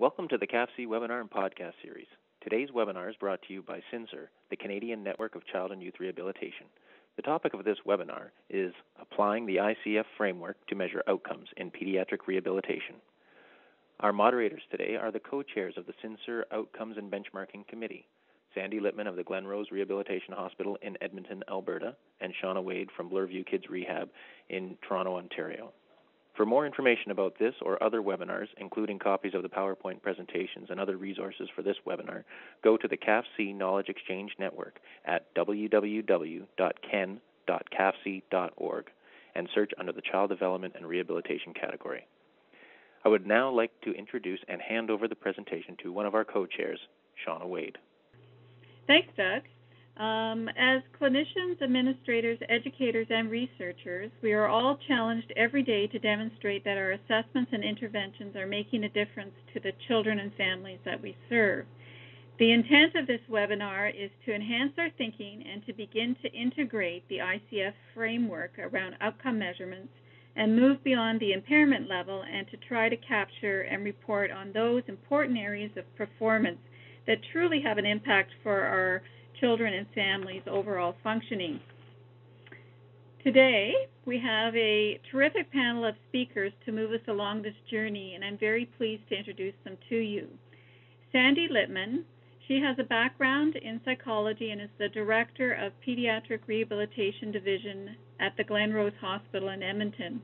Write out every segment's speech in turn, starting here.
Welcome to the CAPHC webinar and podcast series. Today's webinar is brought to you by CN-CYR, the Canadian Network of Child and Youth Rehabilitation. The topic of this webinar is Applying the ICF Framework to Measure Outcomes in Pediatric Rehabilitation. Our moderators today are the co-chairs of the CN-CYR Outcomes and Benchmarking Committee, Sandy Littman of the Glenrose Rehabilitation Hospital in Edmonton, Alberta, and Shauna Wade from Bloorview Kids Rehab in Toronto, Ontario. For more information about this or other webinars, including copies of the PowerPoint presentations and other resources for this webinar, go to the CAPHC Knowledge Exchange Network at www.ken.caphc.org and search under the Child Development and Rehabilitation category. I would now like to introduce and hand over the presentation to one of our co-chairs, Shauna Wade. Thanks, Doug. Um, as clinicians, administrators, educators, and researchers, we are all challenged every day to demonstrate that our assessments and interventions are making a difference to the children and families that we serve. The intent of this webinar is to enhance our thinking and to begin to integrate the ICF framework around outcome measurements and move beyond the impairment level and to try to capture and report on those important areas of performance that truly have an impact for our children and families' overall functioning. Today, we have a terrific panel of speakers to move us along this journey, and I'm very pleased to introduce them to you. Sandy Littman, she has a background in psychology and is the director of Pediatric Rehabilitation Division at the Glenrose Hospital in Edmonton.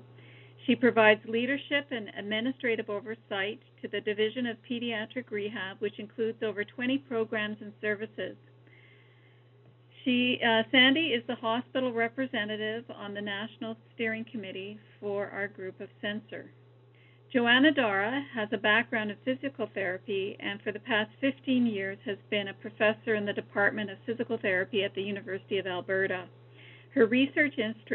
She provides leadership and administrative oversight to the Division of Pediatric Rehab, which includes over 20 programs and services. She, uh, Sandy is the hospital representative on the National Steering Committee for our group of CN-CYR. Johanna Darrah has a background in physical therapy and for the past 15 years has been a professor in the Department of Physical Therapy at the University of Alberta. Her research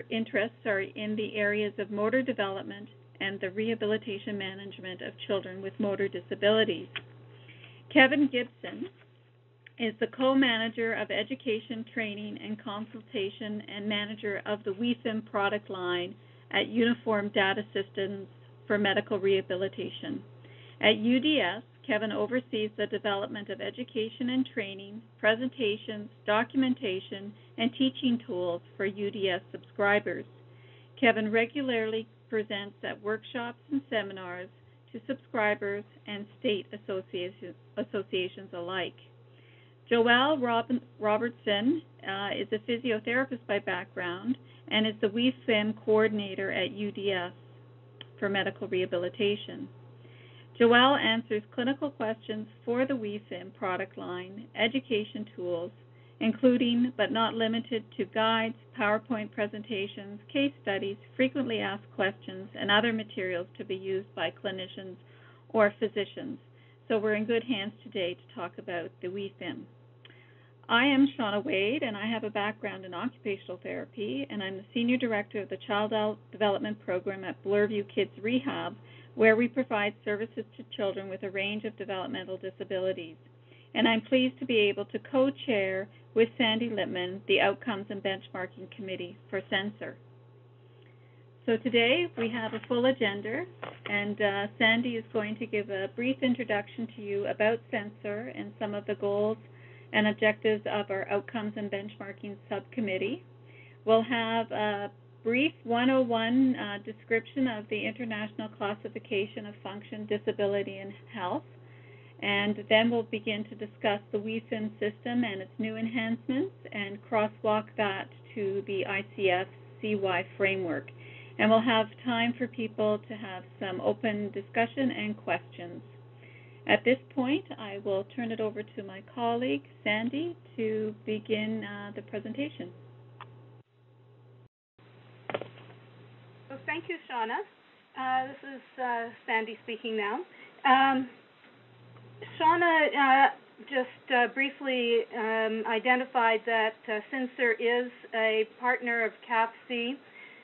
interests are in the areas of motor development and the rehabilitation management of children with motor disabilities. Kevin Gibson is the co-manager of education, training, and consultation and manager of the WeeFIM product line at Uniform Data Systems for Medical Rehabilitation. At UDS, Kevin oversees the development of education and training, presentations, documentation, and teaching tools for UDS subscribers. Kevin regularly presents at workshops and seminars to subscribers and state associations alike. Joelle Robertson uh, is a physiotherapist by background and is the WeeFIM coordinator at UDS for medical rehabilitation. Joelle answers clinical questions for the WeeFIM product line, education tools, including but not limited to guides, PowerPoint presentations, case studies, frequently asked questions, and other materials to be used by clinicians or physicians. So we're in good hands today to talk about the WeeFIM. I am Shauna Wade, and I have a background in occupational therapy, and I'm the Senior Director of the Child Development Program at Bloorview Kids Rehab, where we provide services to children with a range of developmental disabilities. And I'm pleased to be able to co chair with Sandy Littman the Outcomes and Benchmarking Committee for CN-CYR. So today we have a full agenda, and uh, Sandy is going to give a brief introduction to you about CN-CYR and some of the goals and objectives of our Outcomes and Benchmarking Subcommittee. We'll have a brief 101 uh, description of the International Classification of Function, Disability, and Health, and then we'll begin to discuss the WeeFIM system and its new enhancements and crosswalk that to the ICF CY framework. And we'll have time for people to have some open discussion and questions. At this point, I will turn it over to my colleague, Sandy, to begin uh, the presentation. Thank you, Shauna. Uh, this is uh, Sandy speaking now. Um, Shauna uh, just uh, briefly um, identified that uh, CN-CYR is a partner of CAPHC,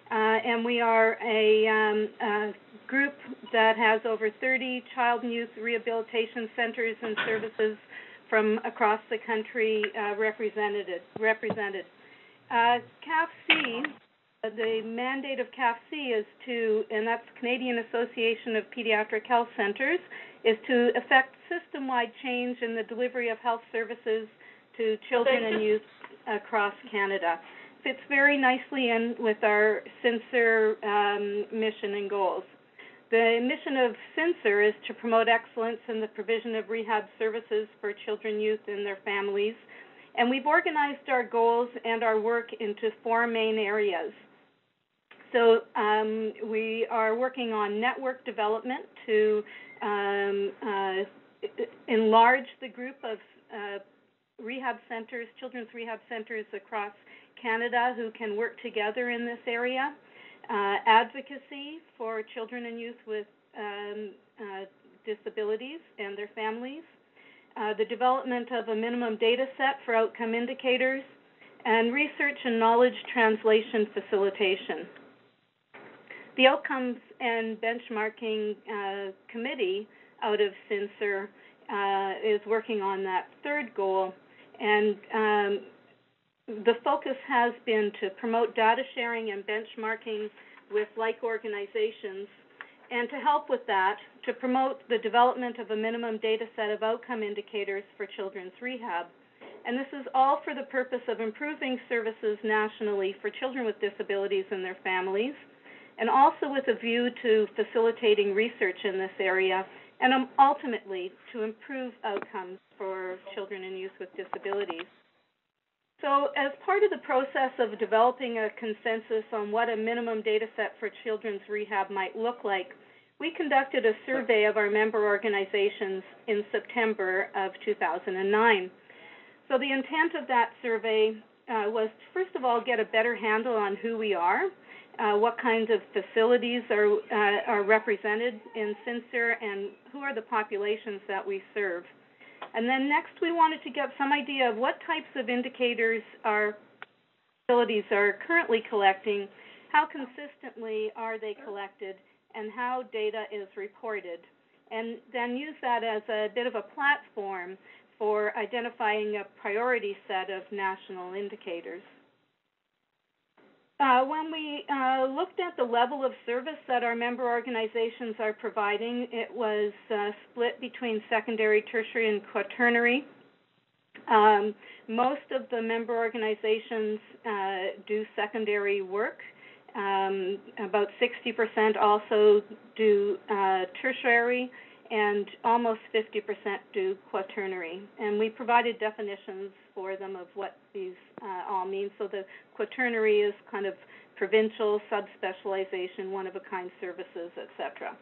and we are a um, group that has over 30 child and youth rehabilitation centers and services from across the country uh, represented. represented. Uh, CAPHC, the mandate of CAPHC is to, and that's Canadian Association of Pediatric Health Centers, is to effect system-wide change in the delivery of health services to children and youth across Canada. Fits very nicely in with our CN-CYR um, mission and goals. The mission of CN-CYR is to promote excellence in the provision of rehab services for children, youth, and their families. And we've organized our goals and our work into four main areas. So um, we are working on network development to um, uh, enlarge the group of uh, rehab centers, children's rehab centers across Canada who can work together in this area. Uh, advocacy for children and youth with um, uh, disabilities and their families. Uh, the development of a minimum data set for outcome indicators, and research and knowledge translation facilitation. The Outcomes and Benchmarking uh, Committee out of CN-CYR uh, is working on that third goal, and um, the focus has been to promote data sharing and benchmarking with like organizations, and to help with that, to promote the development of a minimum data set of outcome indicators for children's rehab. And this is all for the purpose of improving services nationally for children with disabilities and their families and also with a view to facilitating research in this area and ultimately to improve outcomes for children and youth with disabilities. So, as part of the process of developing a consensus on what a minimum data set for children's rehab might look like, we conducted a survey of our member organizations in September of 2009. So, the intent of that survey uh, was, first of all, get a better handle on who we are uh, what kinds of facilities are uh, are represented in CN-CYR, and who are the populations that we serve. And then next, we wanted to get some idea of what types of indicators our facilities are currently collecting, how consistently are they collected, and how data is reported. And then use that as a bit of a platform for identifying a priority set of national indicators. Uh, when we uh, looked at the level of service that our member organizations are providing, it was uh, split between secondary, tertiary, and quaternary. Um, most of the member organizations uh, do secondary work. Um, about 60% also do uh, tertiary, and almost 50% do quaternary. And we provided definitions for them of what these uh, all mean. So the quaternary is kind of provincial subspecialization, one of a kind services, etc.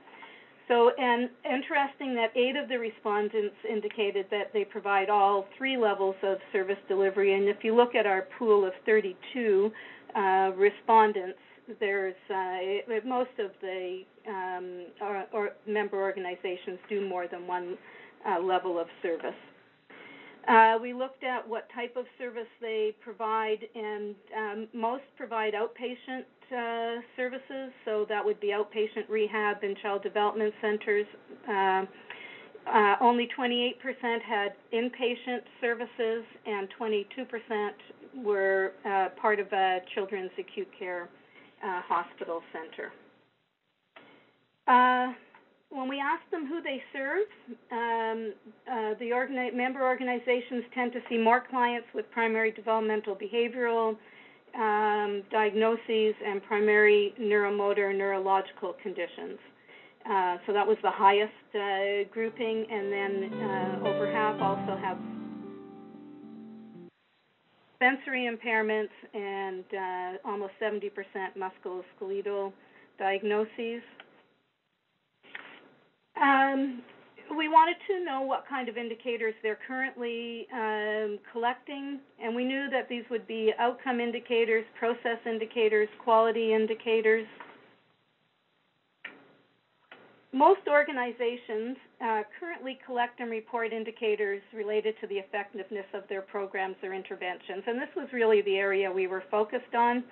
So, and interesting that eight of the respondents indicated that they provide all three levels of service delivery. And if you look at our pool of 32 uh, respondents, there's uh, most of the um, or, or member organizations do more than one uh, level of service. Uh, we looked at what type of service they provide, and um, most provide outpatient uh, services, so that would be outpatient rehab and child development centers. Uh, uh only 28% had inpatient services, and 22% were uh, part of a children's acute care uh, hospital center. Uh, when we ask them who they serve, um, uh, the organi- member organizations tend to see more clients with primary developmental behavioral um, diagnoses and primary neuromotor neurological conditions. Uh, so that was the highest uh, grouping, and then uh, over half also have sensory impairments and uh, almost 70% musculoskeletal diagnoses. Um, we wanted to know what kind of indicators they're currently um, collecting, and we knew that these would be outcome indicators, process indicators, quality indicators, most organizations uh, currently collect and report indicators related to the effectiveness of their programs or interventions, and this was really the area we were focused on.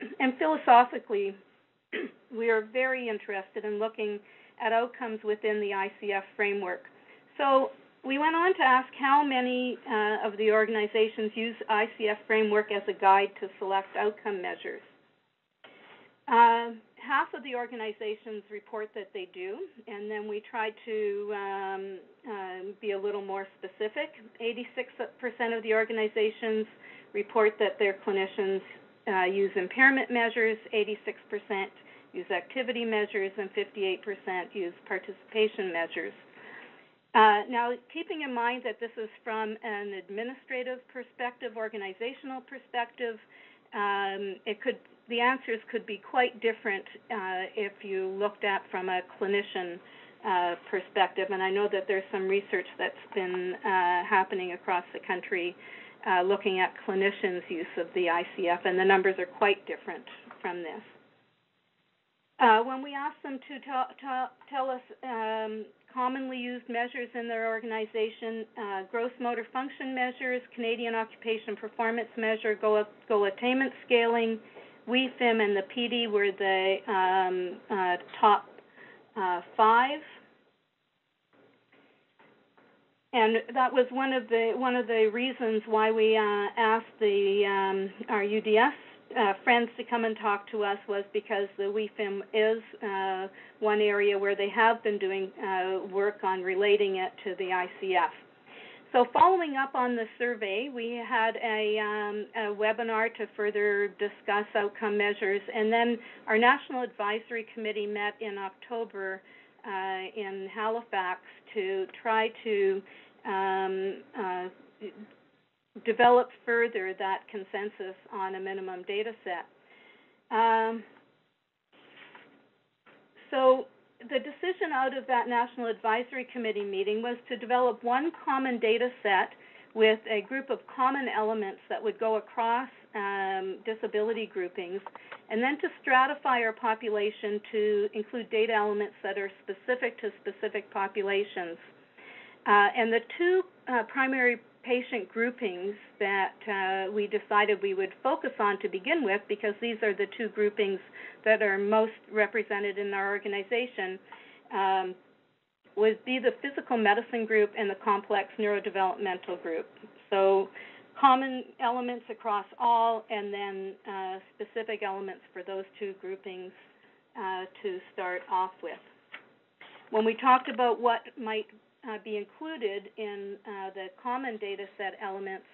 And philosophically, we are very interested in looking at outcomes within the ICF framework. So we went on to ask how many uh, of the organizations use ICF framework as a guide to select outcome measures. Uh, half of the organizations report that they do, and then we try to um, uh, be a little more specific. 86% of the organizations report that their clinicians uh, use impairment measures, 86% use activity measures, and 58% use participation measures. Uh, now, keeping in mind that this is from an administrative perspective, organizational perspective, um, it could the answers could be quite different uh, if you looked at from a clinician uh, perspective. And I know that there's some research that's been uh, happening across the country uh, looking at clinicians' use of the ICF, and the numbers are quite different from this. Uh, when we ask them to tell, tell, tell us um, commonly used measures in their organization, uh, gross motor function measures, Canadian Occupation Performance Measure, goal, goal attainment scaling, WeeFIM, and the PEDI were the um, uh, top uh, five and that was one of the one of the reasons why we uh, asked the um, our UDS uh, friends to come and talk to us was because the WeeFIM is uh, one area where they have been doing uh, work on relating it to the ICF. So following up on the survey, we had a, um, a, webinar to further discuss outcome measures, and then our National Advisory Committee met in October uh, in Halifax to try to um, uh, develop further that consensus on a minimum data set. Um, so the decision out of that National Advisory Committee meeting was to develop one common data set with a group of common elements that would go across um, disability groupings, and then to stratify our population to include data elements that are specific to specific populations. Uh, and the two uh, primary patient groupings that uh, we decided we would focus on to begin with, because these are the two groupings that are most represented in our organization, um, would be the physical medicine group and the complex neurodevelopmental group. So, common elements across all, and then uh, specific elements for those two groupings uh, to start off with. When we talked about what might uh, be included in uh, the common data set elements.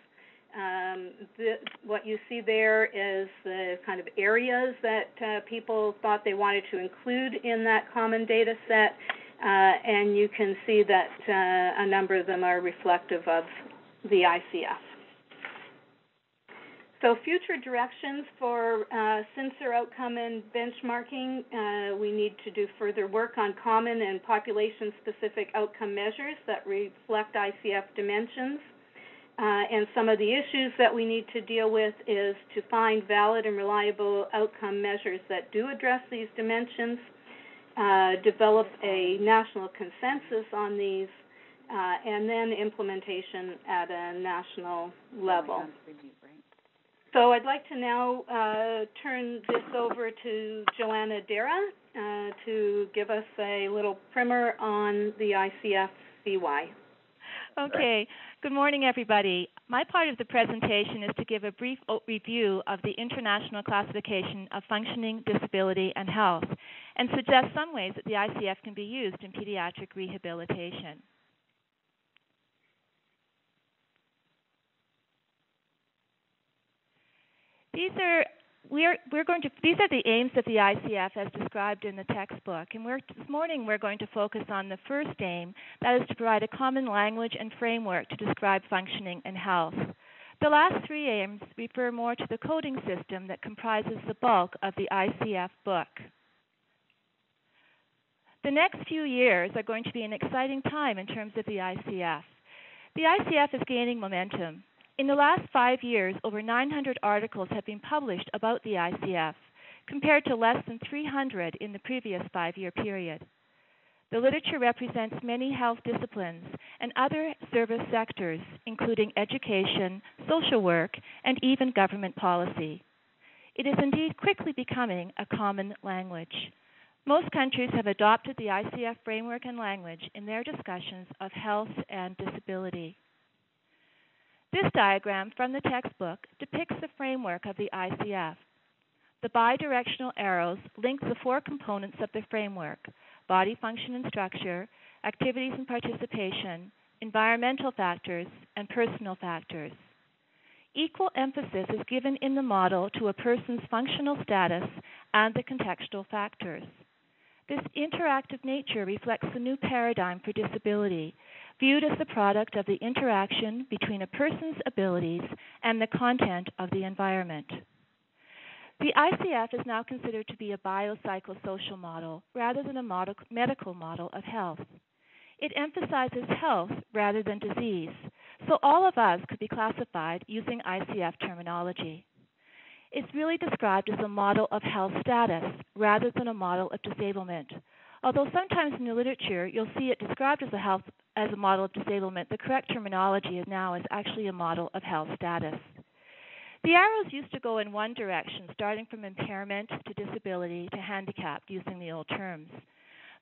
Um, the, what you see there is the kind of areas that uh, people thought they wanted to include in that common data set, uh, and you can see that uh, a number of them are reflective of the ICF. So future directions for uh, CN-CYR outcome and benchmarking, uh, we need to do further work on common and population-specific outcome measures that reflect ICF dimensions. Uh, and some of the issues that we need to deal with is to find valid and reliable outcome measures that do address these dimensions, uh, develop a national consensus on these, uh, and then implementation at a national level. So I'd like to now uh, turn this over to Johanna Darrah uh, to give us a little primer on the ICF CY. Okay. Good morning, everybody. My part of the presentation is to give a brief review of the International Classification of Functioning, Disability, and Health and suggest some ways that the ICF can be used in pediatric rehabilitation. These are we're we're going to these are the aims of the ICF as described in the textbook and we're this morning we're going to focus on the first aim that is to provide a common language and framework to describe functioning and health. The last three aims refer more to the coding system that comprises the bulk of the ICF book. The next few years are going to be an exciting time in terms of the ICF. The ICF is gaining momentum. In the last five years, over 900 articles have been published about the ICF, compared to less than 300 in the previous five year period. The literature represents many health disciplines and other service sectors, including education, social work, and even government policy. It is indeed quickly becoming a common language. Most countries have adopted the ICF framework and language in their discussions of health and disability. This diagram from the textbook depicts the framework of the ICF. the bidirectional arrows link the four components of the framework body function and structure, activities and participation, environmental factors, and personal factors. Equal emphasis is given in the model to a person's functional status and the contextual factors. This interactive nature reflects the new paradigm for disability, viewed as the product of the interaction between a person's abilities and the content of the environment. The ICF is now considered to be a biopsychosocial model rather than a model, medical model of health. It emphasizes health rather than disease, so all of us could be classified using ICF terminology. It's really described as a model of health status rather than a model of disablement. Although sometimes in the literature you'll see it described as a health as a model of disablement, the correct terminology is now is actually a model of health status. The arrows used to go in one direction, starting from impairment to disability to handicap, using the old terms.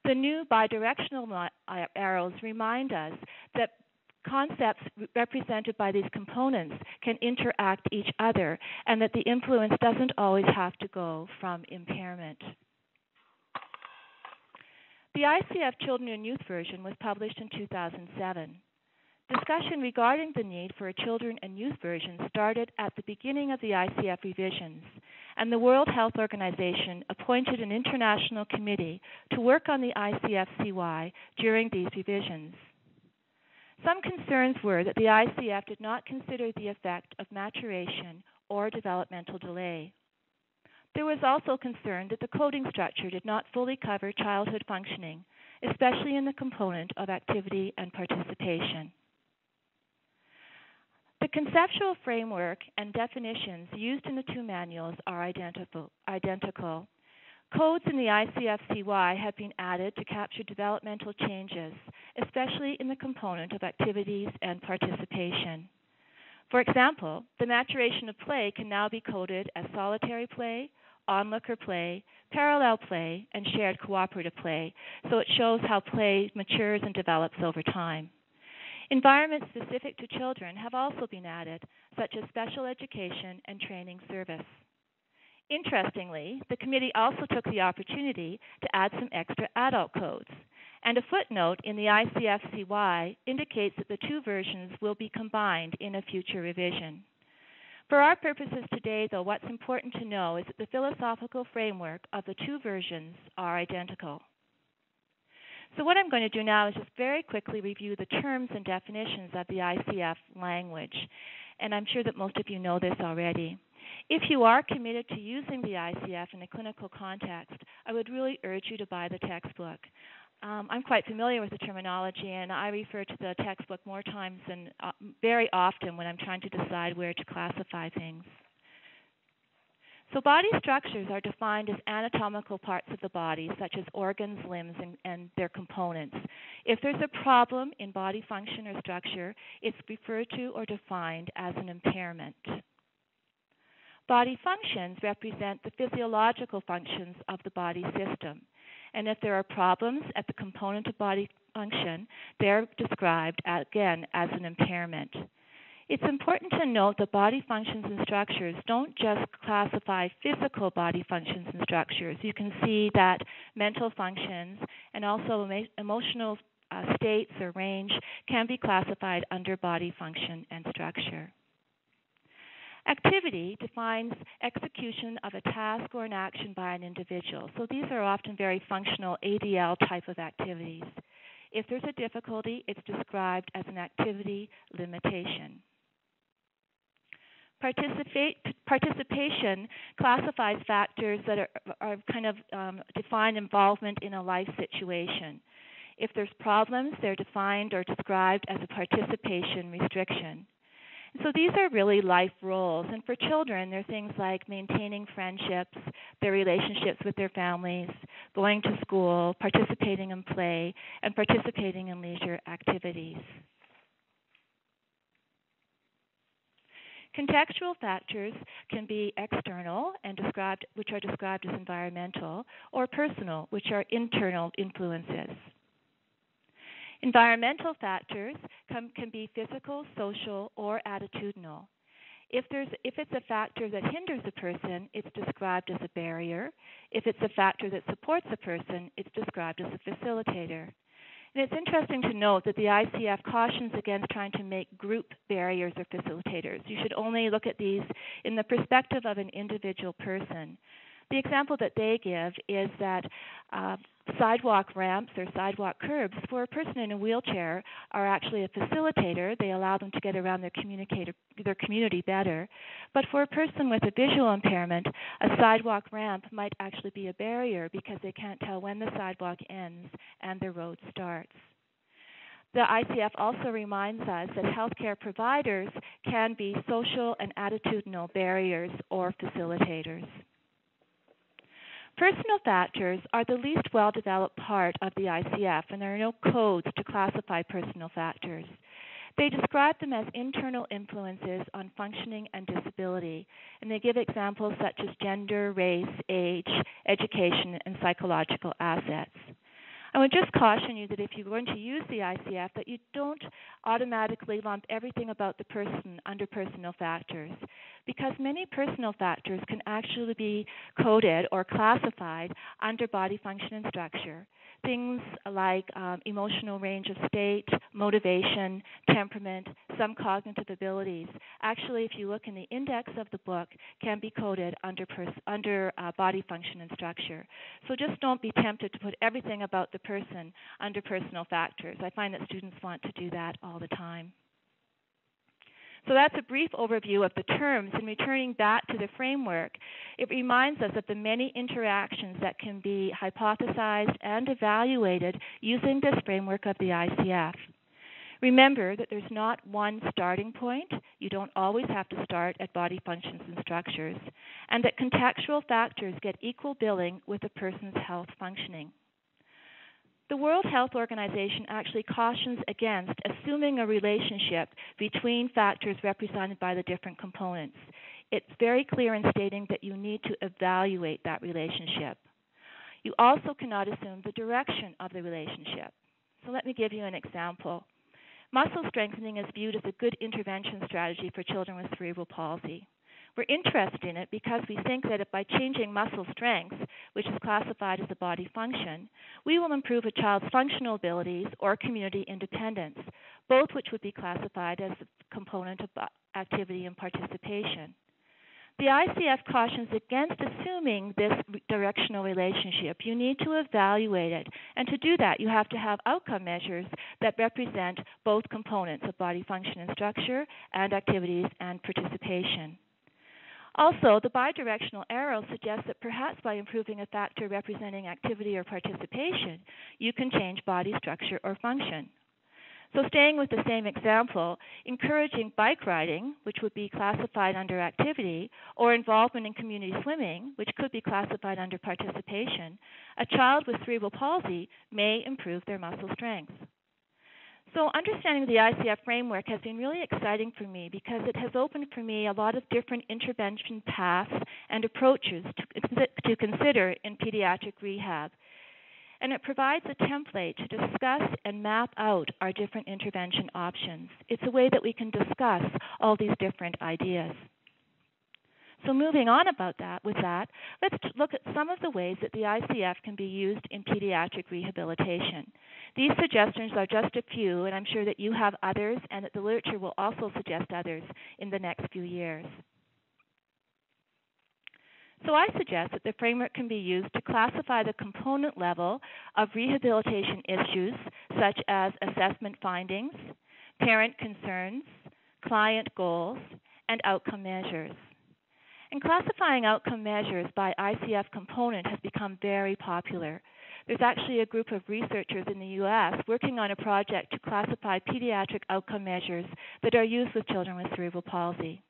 The new bidirectional uh, arrows remind us that concepts represented by these components can interact each other and that the influence doesn't always have to go from impairment. The ICF Children and Youth version was published in 2007. Discussion regarding the need for a children and youth version started at the beginning of the ICF revisions, and the World Health Organization appointed an international committee to work on the ICF CY during these revisions. Some concerns were that the ICF did not consider the effect of maturation or developmental delay. There was also concern that the coding structure did not fully cover childhood functioning, especially in the component of activity and participation. The conceptual framework and definitions used in the two manuals are identical. Codes in the ICF-CY have been added to capture developmental changes, especially in the component of activities and participation. For example, the maturation of play can now be coded as solitary play, onlooker play, parallel play, and shared cooperative play, so it shows how play matures and develops over time. Environments specific to children have also been added, such as special education and training service. Interestingly, the committee also took the opportunity to add some extra adult codes, and a footnote in the ICF-CY indicates that the two versions will be combined in a future revision. For our purposes today, though, what's important to know is that the philosophical framework of the two versions are identical. So, what I'm going to do now is just very quickly review the terms and definitions of the ICF language. And I'm sure that most of you know this already. If you are committed to using the ICF in a clinical context, I would really urge you to buy the textbook. Um, I'm quite familiar with the terminology, and I refer to the textbook more times than uh, very often when I'm trying to decide where to classify things. So, body structures are defined as anatomical parts of the body, such as organs, limbs, and, and, their components. If there's a problem in body function or structure, it's referred to or defined as an impairment. Body functions represent the physiological functions of the body system. And if there are problems at the component of body function, they're described again as an impairment. It's important to note that body functions and structures don't just classify physical body functions and structures. You can see that mental functions and also emotional uh, states or range can be classified under body function and structure. Activity defines execution of a task or an action by an individual. So these are often very functional ADL type of activities. If there's a difficulty, it's described as an activity limitation. Participate, participation classifies factors that are, are kind of um, defined involvement in a life situation. If there's problems, they're defined or described as a participation restriction. So these are really life roles. And for children, they're things like maintaining friendships, their relationships with their families, going to school, participating in play, and participating in leisure activities. Contextual factors can be external and described, which are described as environmental, or personal, which are internal influences. Environmental factors can, can be physical, social, or attitudinal. If there's if it's a factor that hinders a person, it's described as a barrier. If it's a factor that supports a person, it's described as a facilitator. And it's interesting to note that the ICF cautions against trying to make group barriers or facilitators. You should only look at these in the perspective of an individual person. The example that they give is that uh, sidewalk ramps or sidewalk curbs for a person in a wheelchair are actually a facilitator. They allow them to get around their communicator their community better. But for a person with a visual impairment, a sidewalk ramp might actually be a barrier because they can't tell when the sidewalk ends and the road starts. The ICF also reminds us that healthcare providers can be social and attitudinal barriers or facilitators. Personal factors are the least well developed part of the ICF, and there are no codes to classify personal factors. They describe them as internal influences on functioning and disability, and they give examples such as gender, race, age, education, and psychological assets. I would just caution you that if you're going to use the ICF, that you don't automatically lump everything about the person under personal factors, because many personal factors can actually be coded or classified under body function and structure things like um, emotional range of state, motivation, temperament, some cognitive abilities. Actually, if you look in the index of the book, can be coded under pers- under uh, body function and structure. So just don't be tempted to put everything about the person under personal factors. I find that students want to do that all the time. So that's a brief overview of the terms. And returning back to the framework, it reminds us of the many interactions that can be hypothesized and evaluated using this framework of the ICF. Remember that there's not one starting point. You don't always have to start at body functions and structures, and that contextual factors get equal billing with a person's health functioning. The World Health Organization actually cautions against assuming a relationship between factors represented by the different components. It's very clear in stating that you need to evaluate that relationship. You also cannot assume the direction of the relationship. So let me give you an example. Muscle strengthening is viewed as a good intervention strategy for children with cerebral palsy. We're interested in it because we think that if by changing muscle strength, which is classified as a body function, we will improve a child's functional abilities or community independence, both which would be classified as a component of activity and participation. The ICF cautions against assuming this directional relationship. You need to evaluate it. And to do that, you have to have outcome measures that represent both components of body function and structure and activities and participation. Also, the bidirectional arrow suggests that perhaps by improving a factor representing activity or participation, you can change body structure or function. So, staying with the same example, encouraging bike riding, which would be classified under activity, or involvement in community swimming, which could be classified under participation, a child with cerebral palsy may improve their muscle strength. So, understanding the ICF framework has been really exciting for me because it has opened for me a lot of different intervention paths and approaches to, to consider in pediatric rehab. And it provides a template to discuss and map out our different intervention options. It's a way that we can discuss all these different ideas. So moving on about that with that, let's look at some of the ways that the ICF can be used in pediatric rehabilitation. These suggestions are just a few, and I'm sure that you have others and that the literature will also suggest others in the next few years. So I suggest that the framework can be used to classify the component level of rehabilitation issues such as assessment findings, parent concerns, client goals, and outcome measures. And classifying outcome measures by ICF component has become very popular. There's actually a group of researchers in the U.S. working on a project to classify pediatric outcome measures that are used with children with cerebral palsy.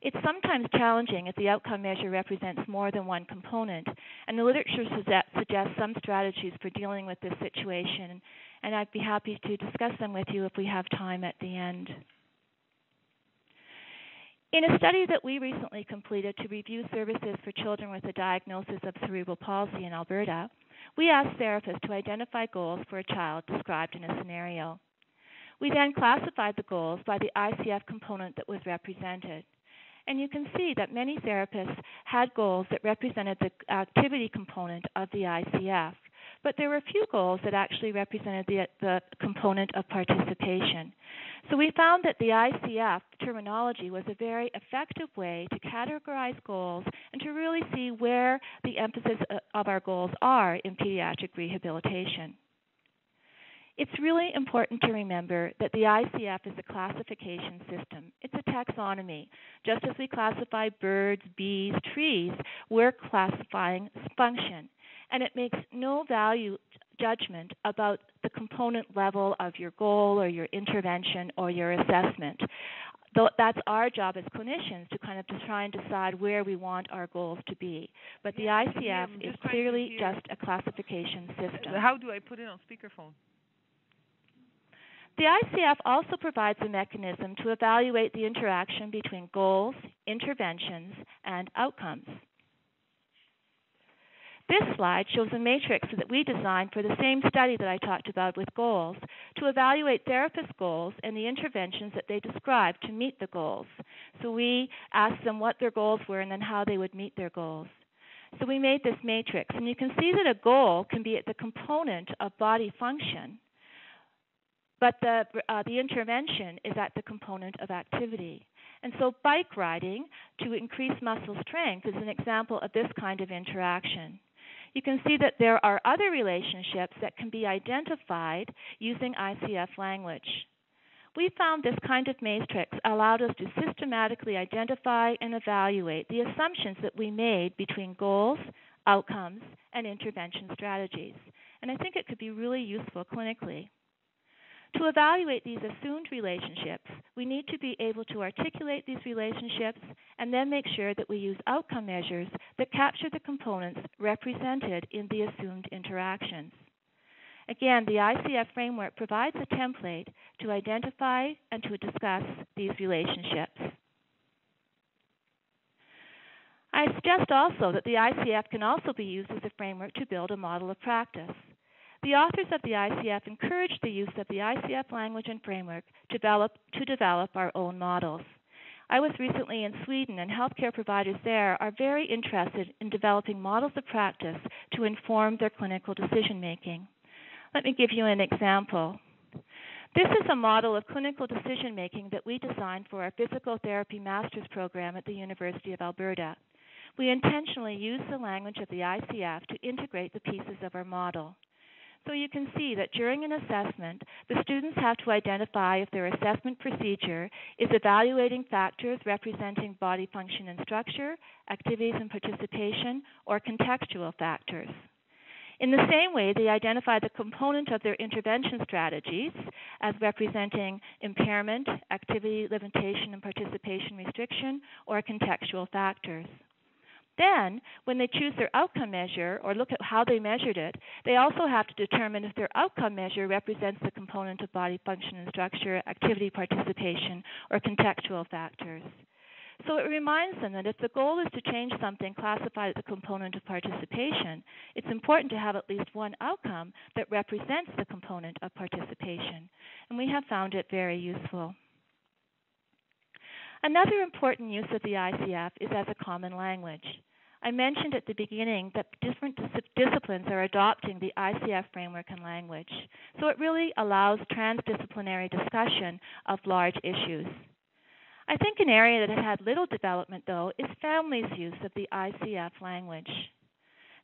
It's sometimes challenging if the outcome measure represents more than one component, and the literature suggests some strategies for dealing with this situation, and I'd be happy to discuss them with you if we have time at the end. In a study that we recently completed to review services for children with a diagnosis of cerebral palsy in Alberta, we asked therapists to identify goals for a child described in a scenario. We then classified the goals by the ICF component that was represented. And you can see that many therapists had goals that represented the activity component of the ICF, but there were a few goals that actually represented the, the component of participation. So we found that the ICF terminology was a very effective way to categorize goals and to really see where the emphasis uh, of our goals are in pediatric rehabilitation. It's really important to remember that the ICF is a classification system. It's a taxonomy. Just as we classify birds, bees, trees, we're classifying function. And it makes no value judgment about the component level of your goal or your intervention or your assessment. Though that's our job as clinicians to kind of to try and decide where we want our goals to be. But the ICF yeah, is clearly just a classification system. How do I put it on speakerphone? The ICF also provides a mechanism to evaluate the interaction between goals, interventions, and outcomes. This slide shows a matrix that we designed for the same study that I talked about with goals to evaluate therapist goals and the interventions that they describe to meet the goals. So we asked them what their goals were and then how they would meet their goals. So we made this matrix, and you can see that a goal can be at the component of body function but the, uh, the intervention is at the component of activity. And so, bike riding to increase muscle strength is an example of this kind of interaction. You can see that there are other relationships that can be identified using ICF language. We found this kind of matrix allowed us to systematically identify and evaluate the assumptions that we made between goals, outcomes, and intervention strategies. And I think it could be really useful clinically. To evaluate these assumed relationships, we need to be able to articulate these relationships and then make sure that we use outcome measures that capture the components represented in the assumed interactions. Again, the ICF framework provides a template to identify and to discuss these relationships. I suggest also that the ICF can also be used as a framework to build a model of practice. The authors of the ICF encourage the use of the ICF language and framework to develop, to develop our own models. I was recently in Sweden, and healthcare providers there are very interested in developing models of practice to inform their clinical decision making. Let me give you an example. This is a model of clinical decision making that we designed for our physical therapy master's program at the University of Alberta. We intentionally used the language of the ICF to integrate the pieces of our model. So you can see that during an assessment, the students have to identify if their assessment procedure is evaluating factors representing body function and structure, activities and participation, or contextual factors. In the same way, they identify the component of their intervention strategies as representing impairment, activity limitation and participation restriction, or contextual factors. Then, when they choose their outcome measure or look at how they measured it, they also have to determine if their outcome measure represents the component of body function and structure, activity participation, or contextual factors. So it reminds them that if the goal is to change something classified as a component of participation, it's important to have at least one outcome that represents the component of participation. And we have found it very useful. Another important use of the ICF is as a common language. I mentioned at the beginning that different dis- disciplines are adopting the ICF framework and language, so it really allows transdisciplinary discussion of large issues. I think an area that has had little development, though, is families' use of the ICF language.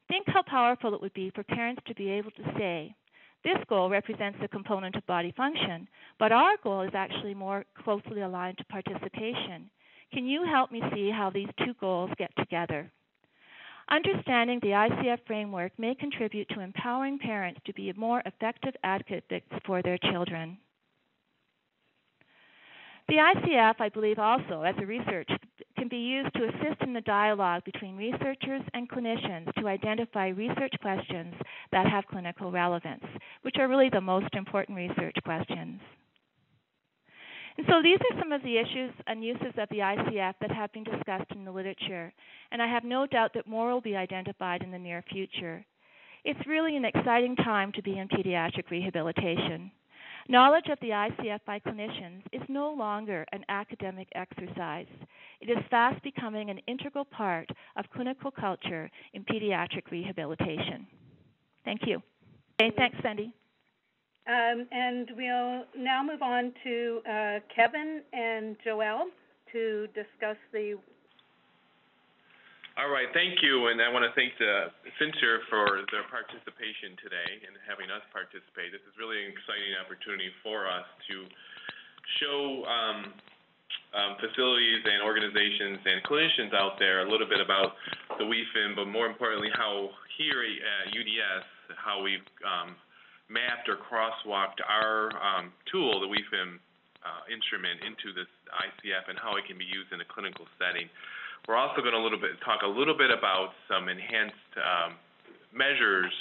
Think how powerful it would be for parents to be able to say, this goal represents the component of body function, but our goal is actually more closely aligned to participation. Can you help me see how these two goals get together? Understanding the ICF framework may contribute to empowering parents to be more effective advocates for their children. The ICF, I believe, also as a research can be used to assist in the dialogue between researchers and clinicians to identify research questions that have clinical relevance, which are really the most important research questions. And so these are some of the issues and uses of the ICF that have been discussed in the literature, and I have no doubt that more will be identified in the near future. It's really an exciting time to be in pediatric rehabilitation. Knowledge of the ICF by clinicians is no longer an academic exercise. It is fast becoming an integral part of clinical culture in pediatric rehabilitation. Thank you. Okay, thanks, Sandy. Um, and we'll now move on to uh, Kevin and Joelle to discuss the all right, thank you, and I want to thank the Center for their participation today and having us participate. This is really an exciting opportunity for us to show um, um, facilities and organizations and clinicians out there a little bit about the WeeFIM, but more importantly, how here at UDS, how we've um, mapped or crosswalked our um, tool, the WeeFIM uh, instrument, into this ICF and how it can be used in a clinical setting. We're also going to little bit, talk a little bit about some enhanced um, measures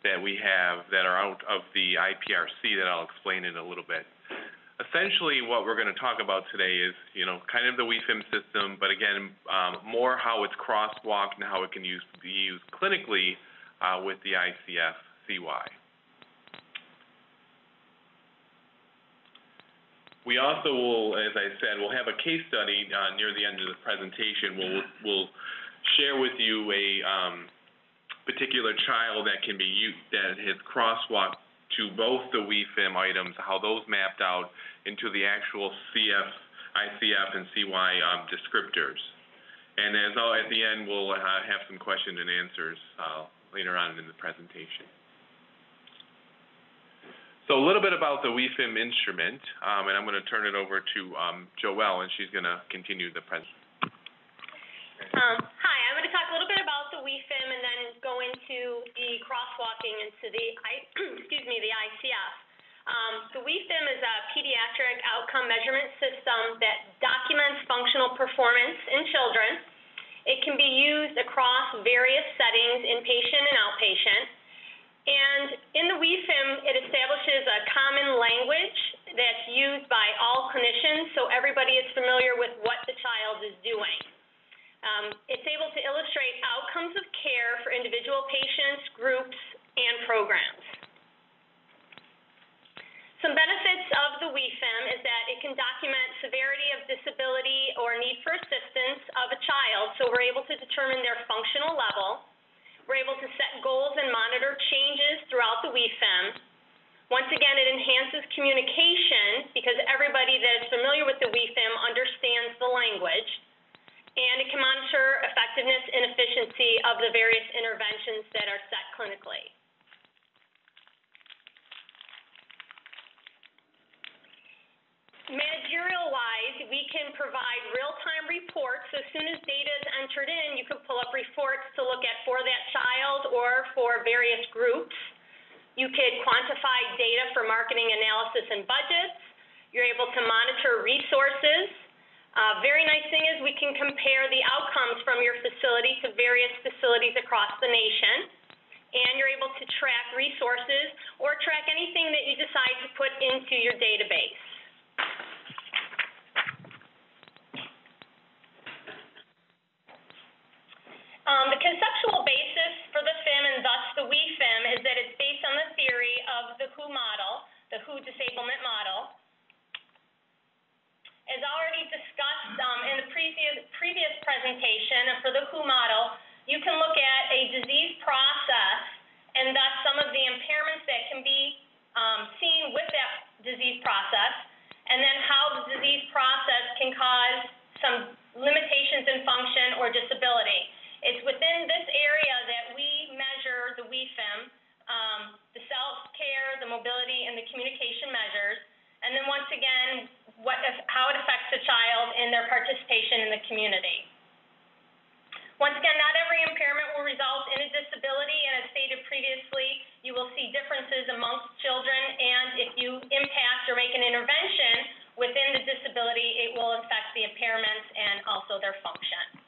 that we have that are out of the IPRC that I'll explain in a little bit. Essentially, what we're going to talk about today is, you know, kind of the WeeFIM system, but again, um, more how it's crosswalked and how it can use, be used clinically uh, with the ICF CY. We also will, as I said, we'll have a case study uh, near the end of the presentation. We'll, we'll share with you a um, particular child that can be used, that has crosswalked to both the WeeFIM items, how those mapped out into the actual CF, ICF, and CY um, descriptors. And as all, at the end, we'll uh, have some question and answers uh, later on in the presentation. So a little bit about the WeeFIM instrument, um, and I'm going to turn it over to um, Joelle, and she's going to continue the presentation. Um, hi, I'm going to talk a little bit about the WeeFIM and then go into the crosswalking into the, excuse me, the ICF. Um, the WeeFIM is a pediatric outcome measurement system that documents functional performance in children. It can be used across various settings, inpatient and outpatient. And in the WeeFIM, it establishes a common language that's used by all clinicians so everybody is familiar with what the child is doing. Um, it's able to illustrate outcomes of care for individual patients, groups, and programs. Some benefits of the WeeFIM is that it can document severity of disability or need for assistance of a child, so we're able to determine their functional level. We're able to set goals and monitor changes throughout the WeeFIM. Once again, it enhances communication because everybody that is familiar with the WeeFIM understands the language. And it can monitor effectiveness and efficiency of the various interventions that are set clinically. Managerial-wise, we can provide real-time reports. As soon as data is entered in, you can pull up reports to look at for that child or for various groups. You could quantify data for marketing analysis and budgets. You're able to monitor resources. Uh, very nice thing is we can compare the outcomes from your facility to various facilities across the nation. And you're able to track resources or track anything that you decide to put into your database. Um, the conceptual basis for the FIM and thus the WeeFIM is that it's based on the theory of the WHO model, the WHO disablement model. As already discussed um, in the previous, previous presentation for the WHO model, you can look at a disease process and thus some of the impairments that can be um, seen with that disease process, and then how the disease process can cause some limitations in function or disability. It's within this area that we measure the WeeFIM, um, the self-care, the mobility, and the communication measures, and then once again, what, how it affects the child in their participation in the community. Once again, not every impairment will result in a disability, and as stated previously, you will see differences amongst children, and if you impact or make an intervention within the disability, it will affect the impairments and also their function.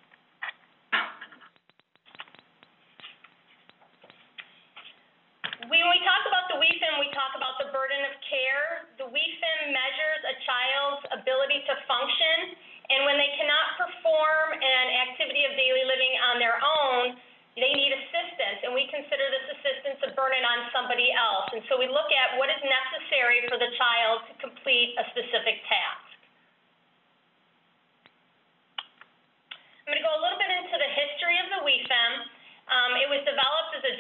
we, when we talk about the WeeFIM, we talk about the burden of care. The WeeFIM measures a child's ability to function, and when they cannot perform an activity of daily living on their own, they need assistance, and we consider this assistance a burden on somebody else. And so we look at what is necessary for the child to complete a specific task. I'm going to go a little bit into the history of the WeeFIM. Um, it was developed as a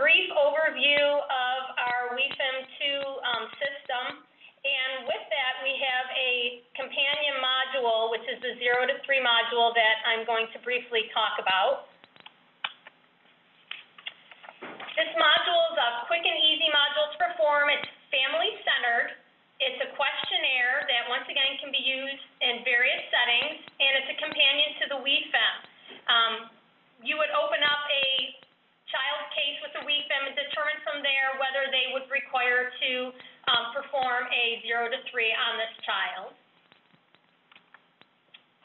brief overview of our WeeFIM 2 um, system. And with that, we have a companion module, which is the 0 to 3 module that I'm going to briefly talk about. This module is a quick and easy module to perform. It's family-centered. It's a questionnaire that, once again, can be used in various settings, and it's a companion to the WeeFIM. Um, you would open up a child's case with the WeeFIM and determine from there whether they would require to um, perform a 0 to 3 on this child.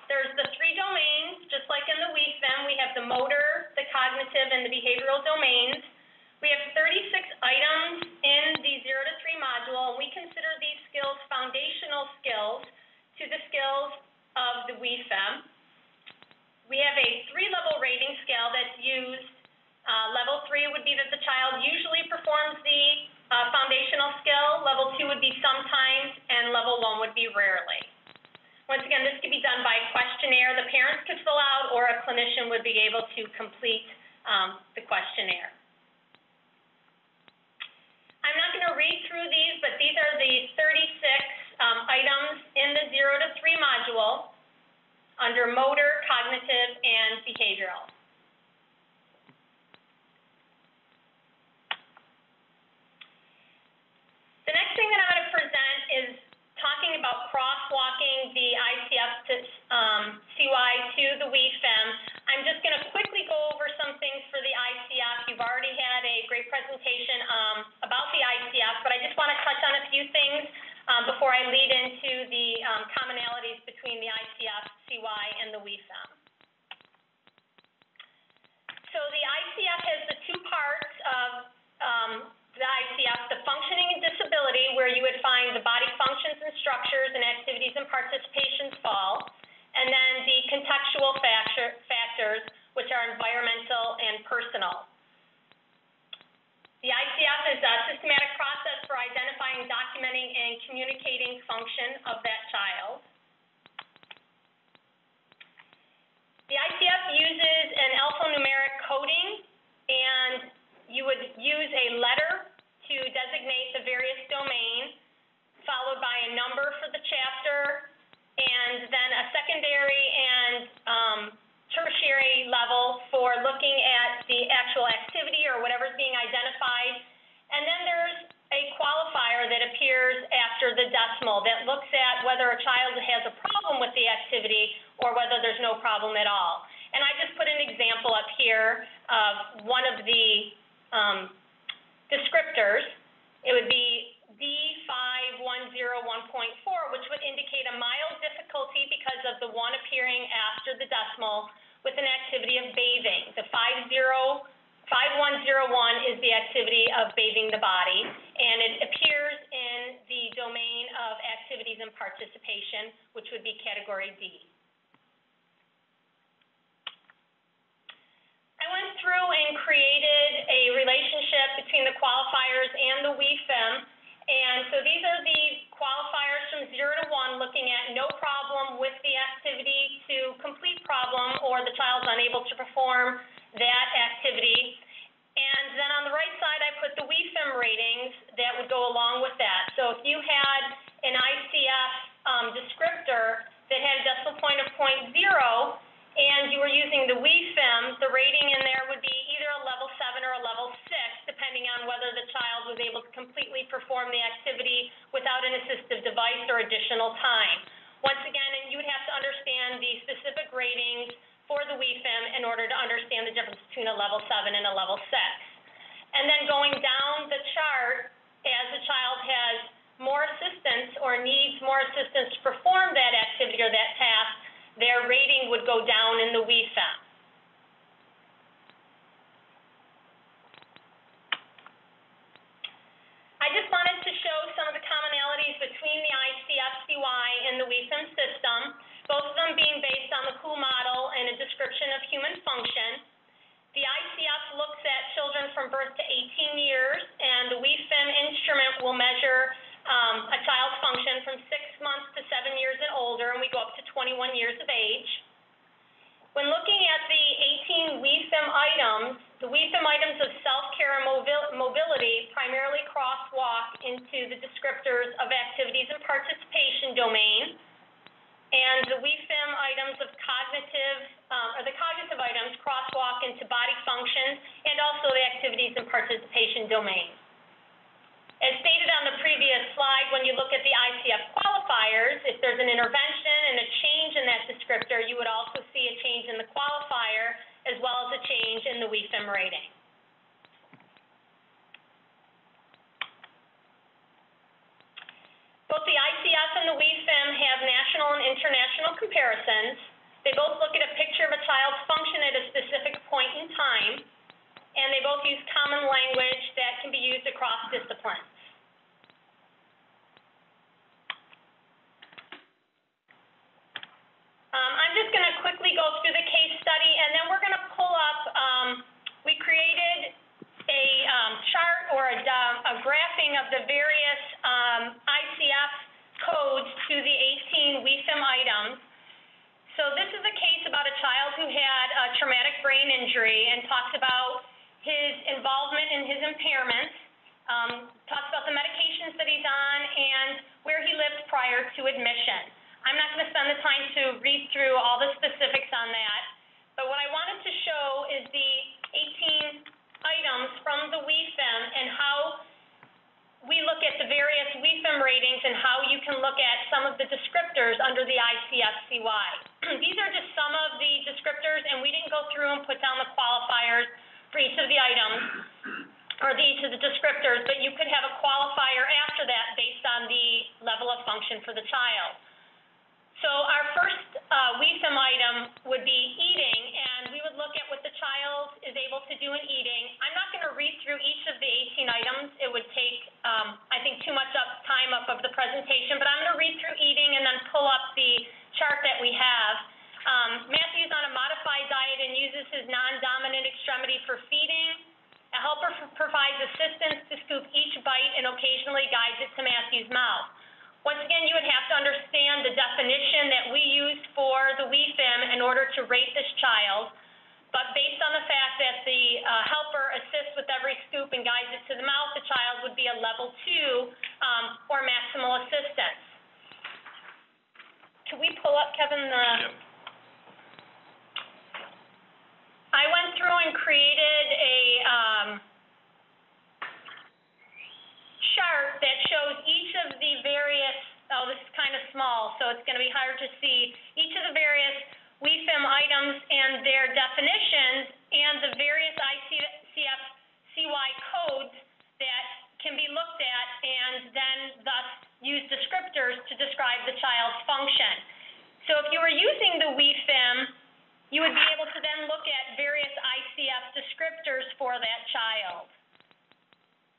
There's the three domains, just like in the WeeFIM. We have the motor, the cognitive, and the behavioral domains. We have 36 items in the 0 to 3 module, and we consider these skills foundational skills to the skills of the WeeFIM. We have a three-level rating scale that's used. Uh, level 3 would be that the child usually performs the uh, foundational skill. Level 2 would be sometimes, and level 1 would be rarely. Once again, this could be done by questionnaire the parents could fill out, or a clinician would be able to complete um, the questionnaire. I'm not going to read through these, but these are the 36 um, items in the 0 to 3 module under motor, cognitive, and behavioral. The next thing that I'm going to present is talking about crosswalking the ICF to um, CY to the WeeFIM. I'm just going to quickly go over some things for the ICF. You've already had a great presentation um, about the ICF, but I just want to touch on a few things um, before I lead into the um, commonalities between the ICF, CY, and the WeeFIM. So the ICF has the two parts of um, ICF, the functioning and disability, where you would find the body functions and structures and activities and participations fall, and then the contextual factor, factors, which are environmental and personal. The ICF is a systematic process for identifying, documenting, and communicating function of that child. The ICF uses an alphanumeric coding, the WeeFIM items of self-care and mobility primarily crosswalk into the descriptors of activities and participation domain, and the WeeFIM items of cognitive, um, or the cognitive items crosswalk into body functions and also the activities and participation domain. As stated on the previous slide, when you look at the ICF qualifiers, if there's an intervention and a change in that descriptor, you would also see a change in the qualifier as well as a change in the WeeFIM rating. Both the ICF and the WeeFIM have national and international comparisons. They both look at a picture of a child's function at a specific point in time and they both use common language that can be used across disciplines. Um, I'm just going to quickly go through the case study, and then we're going to pull up, um, we created a um, chart or a, a, graphing of the various um, ICF codes to the 18 WeeFIM items. So this is a case about a child who had a traumatic brain injury and talks about his involvement in his impairments, um, talks about the medications that he's on, and where he lived prior to admission. I'm not going to spend the time to read through all the specifics on that, but what I wanted to show is the 18 items from the WeeFIM and how we look at the various WeeFIM ratings and how you can look at some of the descriptors under the ICF-CY. These are just some of the descriptors, and we didn't go through and put down the qualifiers for each of the items or each of the descriptors, but you could have a qualifier after that based on the level of function for the child. So our first uh, WeeFIM item would be eating, and we would look at what the child is able to do in eating. I'm not going to read through each of the 18 items. It would take, um, I think, too much up time up of the presentation, but I'm going to read through eating and then pull up the chart that we have. Um, Matthew's on a modified diet and uses his non-dominant extremity for feeding. A helper provides assistance to scoop each bite and occasionally guides it to Matthew's mouth. Once again, you would have to understand the definition that we use for the WeeFIM in order to rate this child. but based on the fact that the uh, helper assists with every scoop and guides it to the mouth, the child would be a level two um, or maximal assistance. Can we pull up, Kevin, the? Yep. I went through and created a um, chart that shows each of the various, oh, this is kind of small, so it's going to be hard to see, each of the various WeeFIM items and their definitions and the various ICF CY codes that can be looked at and then thus use descriptors to describe the child's function. So if you were using the WeeFIM, you would be able to then look at various ICF descriptors for that child.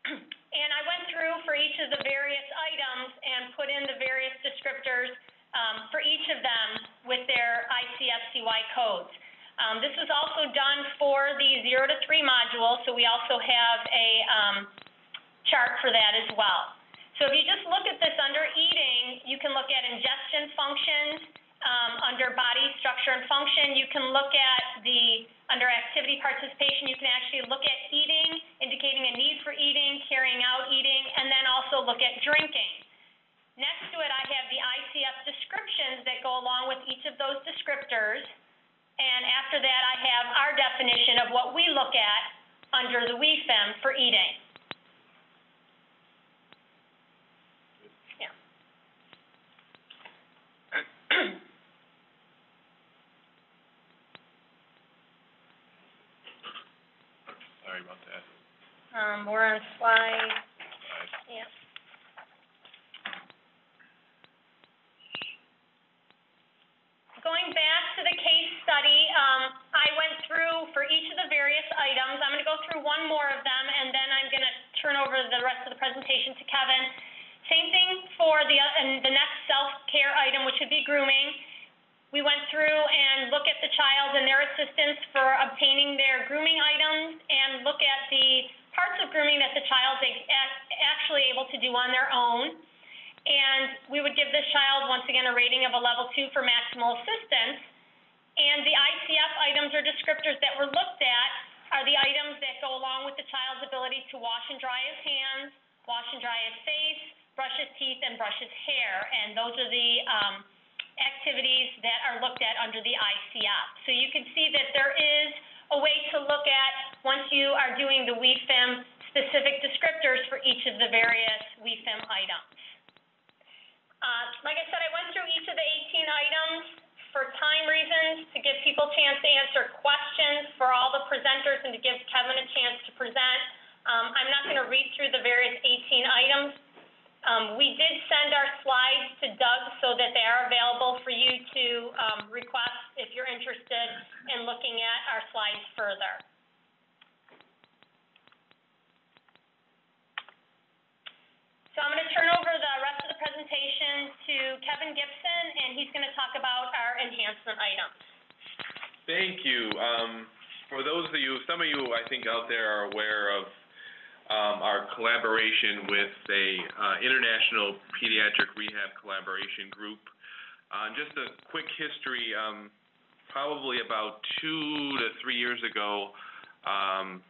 and I went through for each of the various items and put in the various descriptors um, for each of them with their ICF-CY codes. Um, this was also done for the 0 to 3 module, so we also have a um, chart for that as well. So if you just look at this under eating, you can look at ingestion functions, um, under body structure and function, you can look at the, under activity participation, you can actually look at eating, indicating a need for eating, carrying out eating, and then also look at drinking. Next to it, I have the ICF descriptions that go along with each of those descriptors. And after that, I have our definition of what we look at under the WeeFIM for eating. Yeah. Sorry about that. Um, we're on slide, yeah. Going back to the case study, um, I went through for each of the various items. I'm gonna go through one more of them, and then I'm gonna turn over the rest of the presentation to Kevin. Same thing for the, uh, and the next self-care item, which would be grooming. We went through and look at the child and their assistance for obtaining their grooming items and look at the parts of grooming that the child's actually able to do on their own. And we would give this child, once again, a rating of a level two for maximal assistance. And the ICF items or descriptors that were looked at are the items that go along with the child's ability to wash and dry his hands, wash and dry his face, brush his teeth, and brush his hair. And those are the um, activities that are looked at under the ICF. So you can see that there is a way to look at, once you are doing the WeeFIM, specific descriptors for each of the various WeeFIM items. Uh, like I said, I went through each of the 18 items for time reasons, to give people a chance to answer questions for all the presenters and to give Kevin a chance to present. Um, I'm not going to read through the various 18 items. Um, we did send our slides to Doug so that they are available for you to um, request if you're interested in looking at our slides further. So I'm going to turn over the rest of the presentation to Kevin Gibson, and he's going to talk about our enhancement items. Thank you. Um, for those of you, some of you I think out there are aware of um, our collaboration with a uh, international pediatric rehab collaboration group. Uh, just a quick history, um, probably about two to three years ago, um,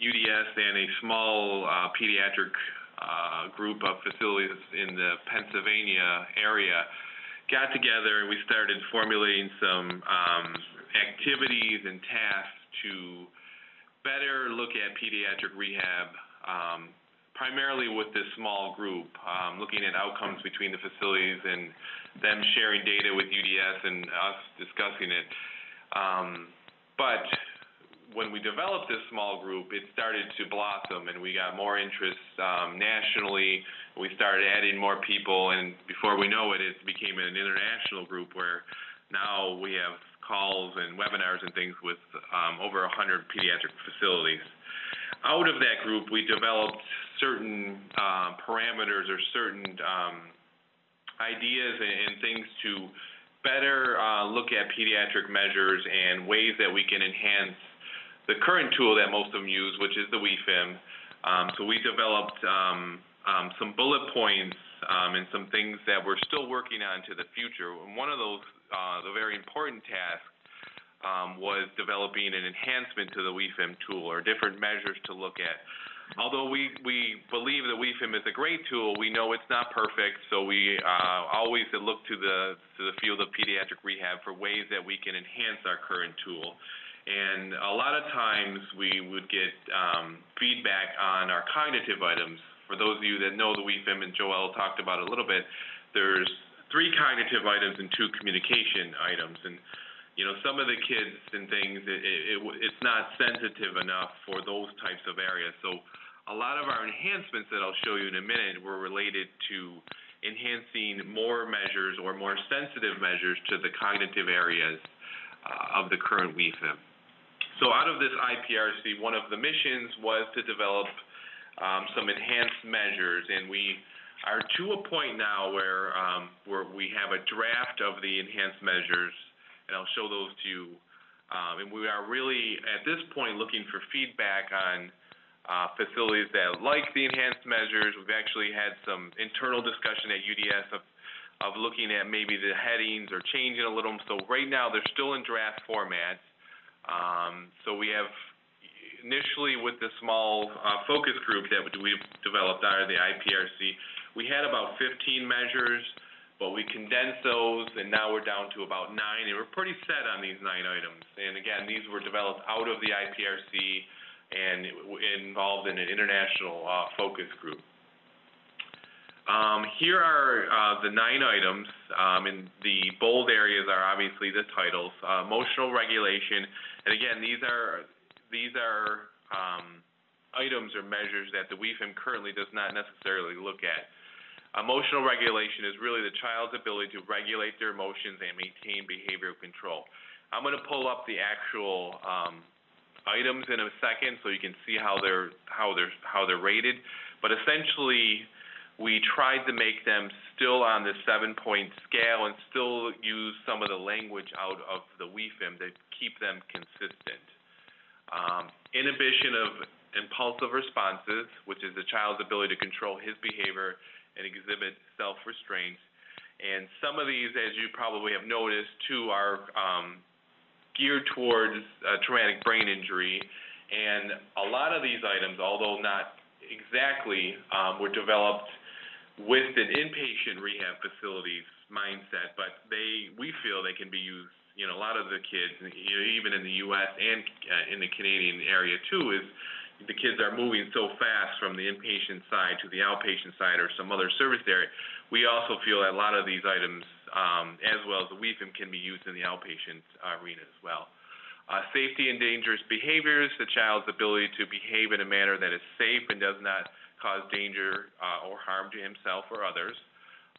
UDS and a small uh, pediatric uh, group of facilities in the Pennsylvania area got together and we started formulating some um, activities and tasks to better look at pediatric rehab, um, primarily with this small group, um, looking at outcomes between the facilities and them sharing data with UDS and us discussing it. Um, but when we developed this small group, it started to blossom, and we got more interest um, nationally. We started adding more people, and before we know it, it became an international group where now we have calls and webinars and things with um, over 100 pediatric facilities. Out of that group, we developed certain uh, parameters or certain um, ideas and, and things to better uh, look at pediatric measures and ways that we can enhance the current tool that most of them use, which is the WeeFIM. Um, so we developed um, um, some bullet points um, and some things that we're still working on to the future. And one of those, uh, the very important tasks um, was developing an enhancement to the WeeFIM tool or different measures to look at. Although we, we believe that WeeFIM is a great tool, we know it's not perfect, so we uh, always look to the, to the field of pediatric rehab for ways that we can enhance our current tool. And a lot of times we would get um, feedback on our cognitive items. For those of you that know the WeeFIM, and Joelle talked about a little bit, there's three cognitive items and two communication items. And you know, some of the kids and things, it, it, it's not sensitive enough for those types of areas. So a lot of our enhancements that I'll show you in a minute were related to enhancing more measures or more sensitive measures to the cognitive areas uh, of the current WeeFIM. So out of this IPRC, one of the missions was to develop um, some enhanced measures, and we are to a point now where, um, where we have a draft of the enhanced measures and I'll show those to you. Um, and we are really, at this point, looking for feedback on uh, facilities that like the enhanced measures. We've actually had some internal discussion at UDS of, of looking at maybe the headings or changing a little. So right now, they're still in draft format. Um, so we have initially with the small uh, focus group that we developed out of the IPRC, we had about 15 measures but we condensed those, and now we're down to about nine, and we're pretty set on these nine items. And again, these were developed out of the IPRC and involved in an international uh, focus group. Um, here are uh, the nine items, um, and the bold areas are obviously the titles. Uh, emotional regulation, and again, these are these are um, items or measures that the WeeFIM currently does not necessarily look at. Emotional regulation is really the child's ability to regulate their emotions and maintain behavioral control. I'm going to pull up the actual um, items in a second so you can see how they're how they're how they're rated. But essentially, we tried to make them still on the seven-point scale and still use some of the language out of the WeeFIM to keep them consistent. Um, inhibition of impulsive responses, which is the child's ability to control his behavior and exhibit self-restraint. And some of these, as you probably have noticed, too, are um, geared towards uh, traumatic brain injury. And a lot of these items, although not exactly, um, were developed with an inpatient rehab facilities mindset, but they we feel they can be used. You know, a lot of the kids, you know, even in the U.S. and uh, in the Canadian area too, is the kids are moving so fast from the inpatient side to the outpatient side or some other service area, we also feel that a lot of these items, um, as well as the WeeFIM, can be used in the outpatient arena as well. Uh, safety and dangerous behaviors, the child's ability to behave in a manner that is safe and does not cause danger uh, or harm to himself or others.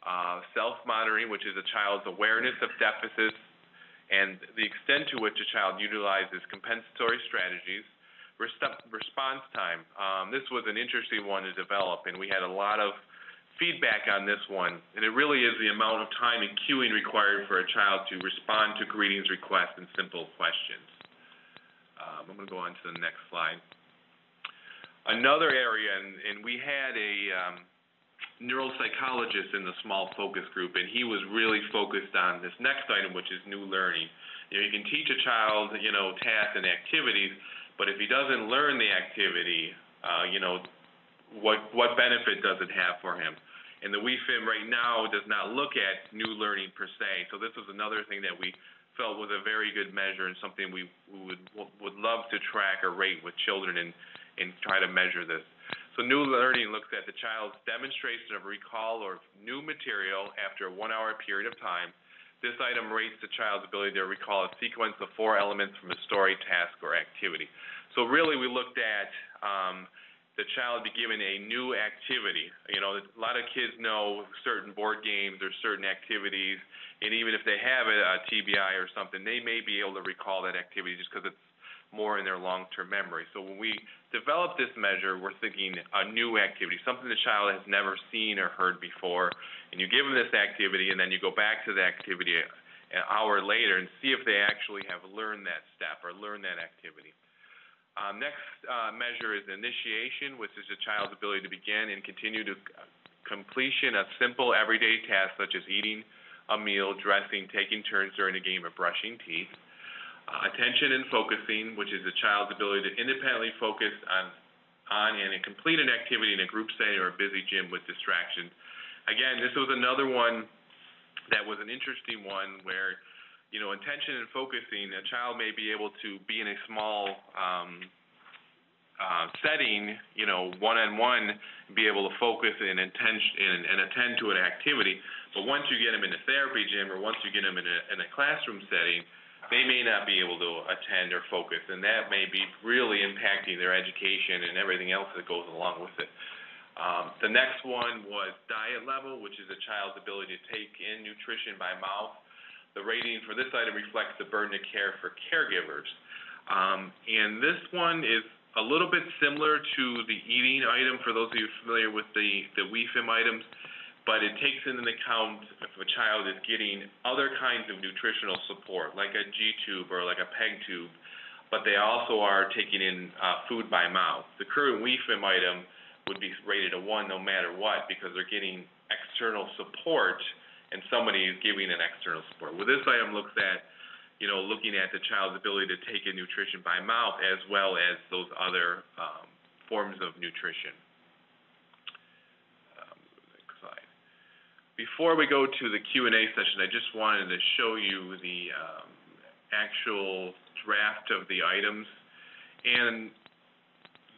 Uh, self-monitoring, which is a child's awareness of deficits and the extent to which a child utilizes compensatory strategies response time. Um, this was an interesting one to develop, and we had a lot of feedback on this one. And it really is the amount of time and cueing required for a child to respond to greetings, requests, and simple questions. Um, I'm going to go on to the next slide. Another area, and, and we had a um, neuropsychologist in the small focus group, and he was really focused on this next item, which is new learning. You know, you can teach a child, you know, tasks and activities, but if he doesn't learn the activity, uh, you know, what what benefit does it have for him? And the WeeFIM right now does not look at new learning per se. So this was another thing that we felt was a very good measure and something we, we would would love to track or rate with children and and try to measure this. So new learning looks at the child's demonstration of recall or new material after a one-hour period of time. This item rates the child's ability to recall a sequence of four elements from a story, task, or activity. So really, we looked at um, the child be given a new activity. You know, a lot of kids know certain board games or certain activities, and even if they have a, a TBI or something, they may be able to recall that activity just because it's more in their long-term memory. So when we develop this measure, we're thinking a new activity, something the child has never seen or heard before, and you give them this activity, and then you go back to the activity an hour later and see if they actually have learned that step or learned that activity. Um, next uh, measure is initiation, which is a child's ability to begin and continue to completion of simple everyday tasks such as eating a meal, dressing, taking turns during a game, of brushing teeth. uh, attention and focusing, which is a child's ability to independently focus on on and complete an activity in a group setting or a busy gym with distractions. Again, this was another one that was an interesting one where, you know, intention and focusing, a child may be able to be in a small um, uh, setting, you know, one-on-one, be able to focus and, intention, and, and attend to an activity. But once you get them in a therapy gym or once you get them in a, in a classroom setting, they may not be able to attend or focus, and that may be really impacting their education and everything else that goes along with it. Um, the next one was diet level, which is a child's ability to take in nutrition by mouth. The rating for this item reflects the burden of care for caregivers. Um, and this one is a little bit similar to the eating item for those of you familiar with the, the WeeFIM items but it takes into account if a child is getting other kinds of nutritional support, like a G tube or like a PEG tube, but they also are taking in uh, food by mouth. The current WeeFIM item would be rated a one no matter what because they're getting external support and somebody is giving an external support. Well, this item looks at, you know, looking at the child's ability to take in nutrition by mouth as well as those other um, forms of nutrition. Before we go to the Q&A session, I just wanted to show you the um, actual draft of the items. And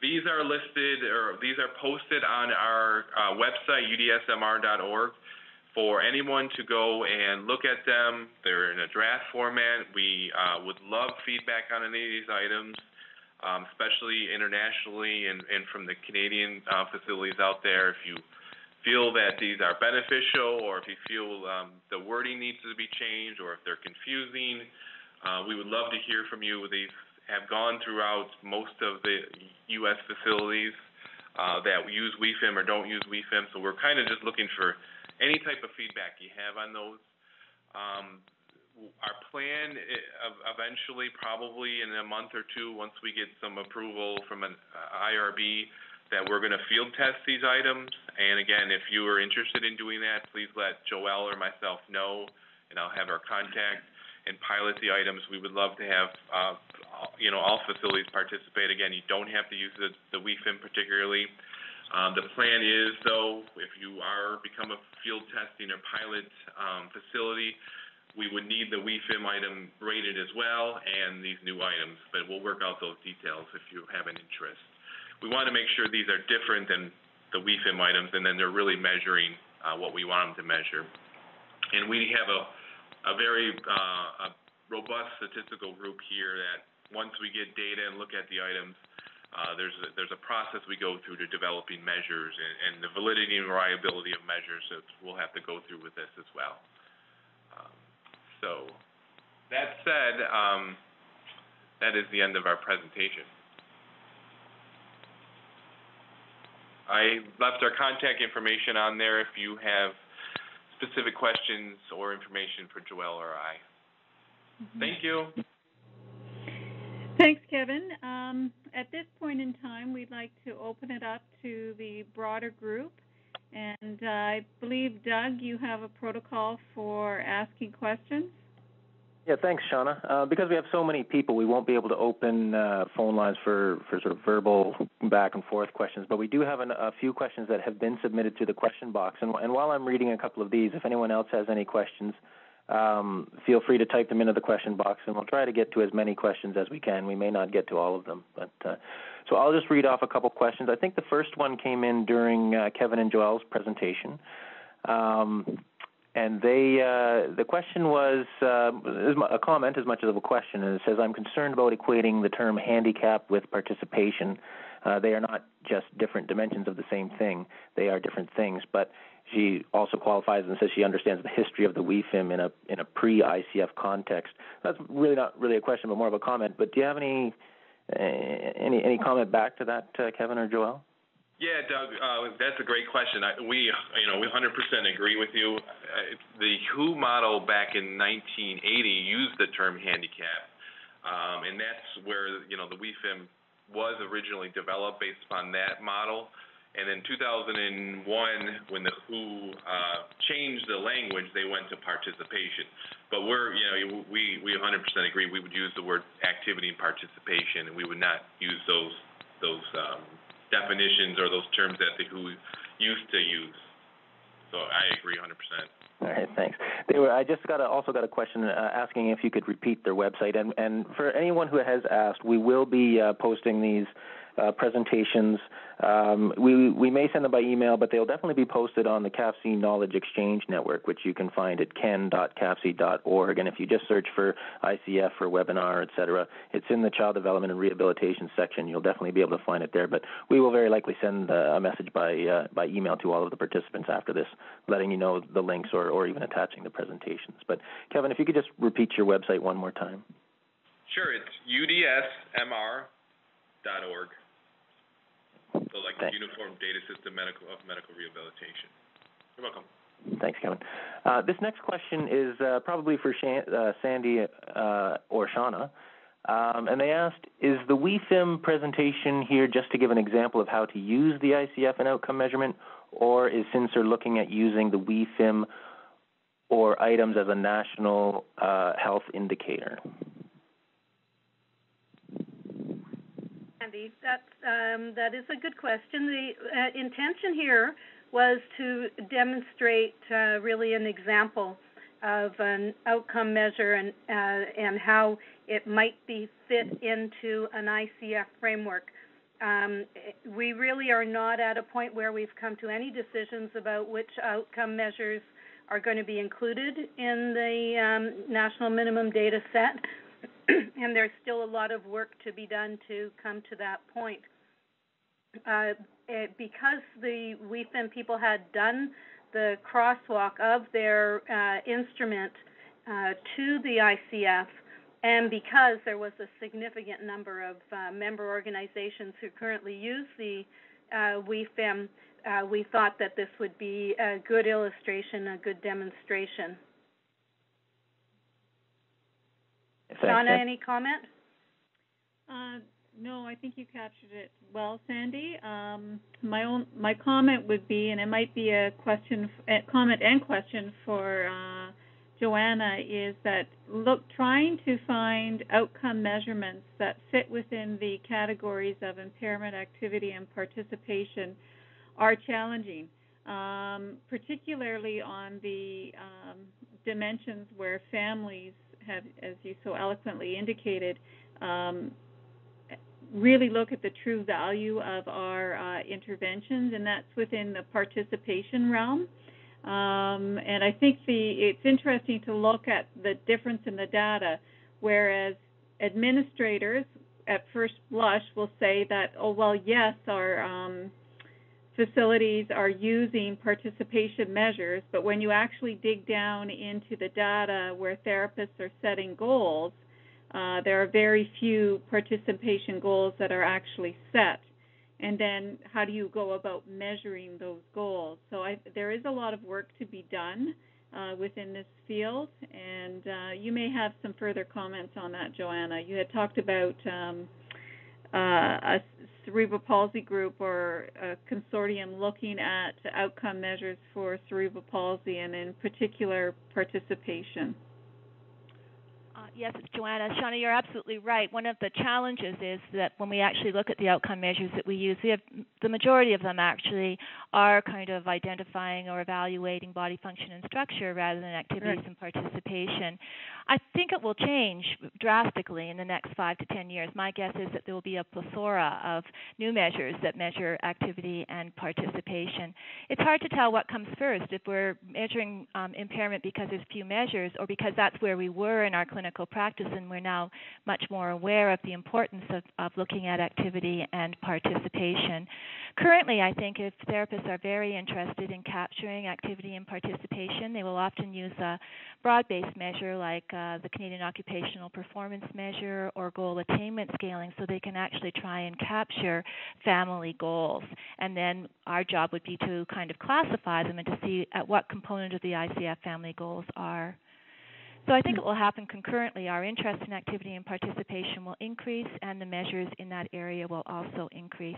these are listed, or these are posted on our uh, website, udsmr.org, for anyone to go and look at them. They're in a draft format. We uh, would love feedback on any of these items, um, especially internationally and, and from the Canadian uh, facilities out there. If you feel that these are beneficial or if you feel um, the wording needs to be changed or if they're confusing, uh, we would love to hear from you. These have gone throughout most of the U.S. facilities uh, that use WeeFIM or don't use WeeFIM, so we're kind of just looking for any type of feedback you have on those. Um, our plan eventually, probably in a month or two, once we get some approval from an uh, IRB, that we're going to field test these items. And again, if you are interested in doing that, please let Joelle or myself know, and I'll have our contact and pilot the items. We would love to have, uh, you know, all facilities participate. Again, you don't have to use the, the WeeFIM particularly. Um, the plan is, though, if you are become a field testing or pilot um, facility, we would need the WeeFIM item rated as well and these new items, but we'll work out those details if you have an interest we want to make sure these are different than the WeeFIM items, and then they're really measuring uh, what we want them to measure. And we have a, a very uh, a robust statistical group here that once we get data and look at the items, uh, there's a, there's a process we go through to developing measures and, and the validity and reliability of measures that we'll have to go through with this as well. Um, so that said, um, that is the end of our presentation. I left our contact information on there if you have specific questions or information for Joelle or I. Mm-hmm. Thank you. Thanks, Kevin. Um, at this point in time, we'd like to open it up to the broader group. And uh, I believe, Doug, you have a protocol for asking questions. Yeah, thanks, Shauna. Uh, because we have so many people, we won't be able to open uh, phone lines for, for sort of verbal back and forth questions. But we do have an, a few questions that have been submitted to the question box. And, and while I'm reading a couple of these, if anyone else has any questions, um, feel free to type them into the question box, and we'll try to get to as many questions as we can. We may not get to all of them, but uh, so I'll just read off a couple questions. I think the first one came in during uh, Kevin and Joelle's presentation. Um, and they uh, the question was uh, a comment as much as a question, and it says, "I'm concerned about equating the term handicap with participation. Uh, they are not just different dimensions of the same thing; they are different things." But she also qualifies and says she understands the history of the WeeFIM in a in a pre-ICF context. That's really not really a question, but more of a comment. But do you have any uh, any any comment back to that, uh, Kevin or Joelle? Yeah, Doug, uh, that's a great question. I, we, you know, we 100% agree with you. Uh, the WHO model back in 1980 used the term handicap, um, and that's where you know the WeeFIM was originally developed based upon that model. And in 2001, when the WHO uh, changed the language, they went to participation. But we're, you know, we we 100% agree. We would use the word activity and participation, and we would not use those those um, definitions or those terms that the WHO used to use. So I agree 100%. All right, thanks. They were, I just got a, also got a question uh, asking if you could repeat their website. And, and for anyone who has asked, we will be uh, posting these uh, presentations. Um, we we may send them by email, but they'll definitely be posted on the CAPHC Knowledge Exchange Network, which you can find at ken.caphc.org. And if you just search for ICF or webinar, etc., it's in the Child Development and Rehabilitation section. You'll definitely be able to find it there. But we will very likely send uh, a message by uh, by email to all of the participants after this, letting you know the links or, or even attaching the presentations. But Kevin, if you could just repeat your website one more time. Sure, it's udsmr.org. So like Thanks. uniform data system medical of medical rehabilitation. You're welcome. Thanks, Kevin. Uh, this next question is uh, probably for Shan- uh, Sandy uh, or Shauna. Um, and they asked, is the WeeFIM presentation here just to give an example of how to use the ICF and outcome measurement, or is CN-CYR looking at using the WeeFIM or items as a national uh, health indicator? Andy. That um, that is a good question. The uh, intention here was to demonstrate uh, really an example of an outcome measure and uh, and how it might be fit into an ICF framework. Um, we really are not at a point where we've come to any decisions about which outcome measures are going to be included in the um, national minimum data set. and there's still a lot of work to be done to come to that point. Uh, it, because the WeeFIM people had done the crosswalk of their uh, instrument uh, to the ICF, and because there was a significant number of uh, member organizations who currently use the uh, WeeFIM, uh, we thought that this would be a good illustration, a good demonstration. Shauna, any comment? Uh, no, I think you captured it well, Sandy. Um, my own my comment would be, and it might be a question, a comment and question for uh, Johanna, is that look, trying to find outcome measurements that fit within the categories of impairment, activity, and participation are challenging, um, particularly on the um, dimensions where families have, as you so eloquently indicated, um, really look at the true value of our uh, interventions, and that's within the participation realm. Um, and I think the it's interesting to look at the difference in the data, whereas administrators at first blush will say that, oh well, yes, our um, facilities are using participation measures, but when you actually dig down into the data where therapists are setting goals, uh, there are very few participation goals that are actually set. And then how do you go about measuring those goals? So I, there is a lot of work to be done uh, within this field, and uh, you may have some further comments on that, Johanna. You had talked about um, uh, a cerebral palsy group or a consortium looking at outcome measures for cerebral palsy and in particular participation. Yes, it's Johanna. Shauna, you're absolutely right. One of the challenges is that when we actually look at the outcome measures that we use, we have the majority of them actually are kind of identifying or evaluating body function and structure rather than activities right. and participation. I think it will change drastically in the next five to ten years. My guess is that there will be a plethora of new measures that measure activity and participation. It's hard to tell what comes first if we're measuring um, impairment because there's few measures or because that's where we were in our clinical clinical practice, and we're now much more aware of the importance of, of looking at activity and participation. Currently, I think if therapists are very interested in capturing activity and participation, they will often use a broad based measure like uh, the Canadian Occupational Performance Measure or goal attainment scaling so they can actually try and capture family goals. And then our job would be to kind of classify them and to see at what component of the ICF family goals are So I think it will happen concurrently. Our interest in activity and participation will increase, and the measures in that area will also increase.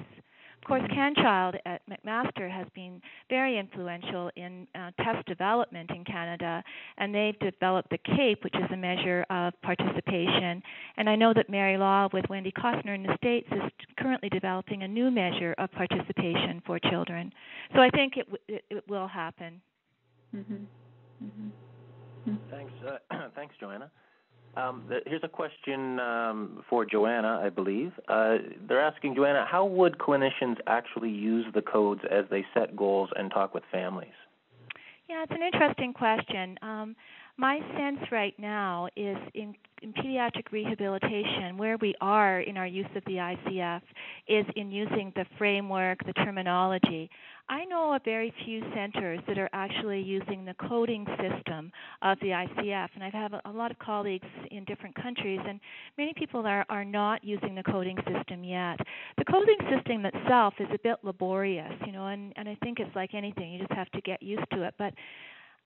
Of course, CanChild at McMaster has been very influential in uh, test development in Canada, and they've developed the CAPE, which is a measure of participation. And I know that Mary Law with Wendy Coster in the States is currently developing a new measure of participation for children. So I think it, it, it will happen. Mm-hmm. Mm-hmm. Thanks, uh, thanks, Johanna. Um, here's a question um, for Johanna, I believe. Uh, they're asking Johanna, how would clinicians actually use the codes as they set goals and talk with families? Yeah, it's an interesting question. Um, my sense right now is in, in pediatric rehabilitation, where we are in our use of the ICF is in using the framework, the terminology. I know of very few centers that are actually using the coding system of the ICF, and I have a, a lot of colleagues in different countries, and many people are, are not using the coding system yet. The coding system itself is a bit laborious, you know, and, and I think it's like anything, you just have to get used to it. But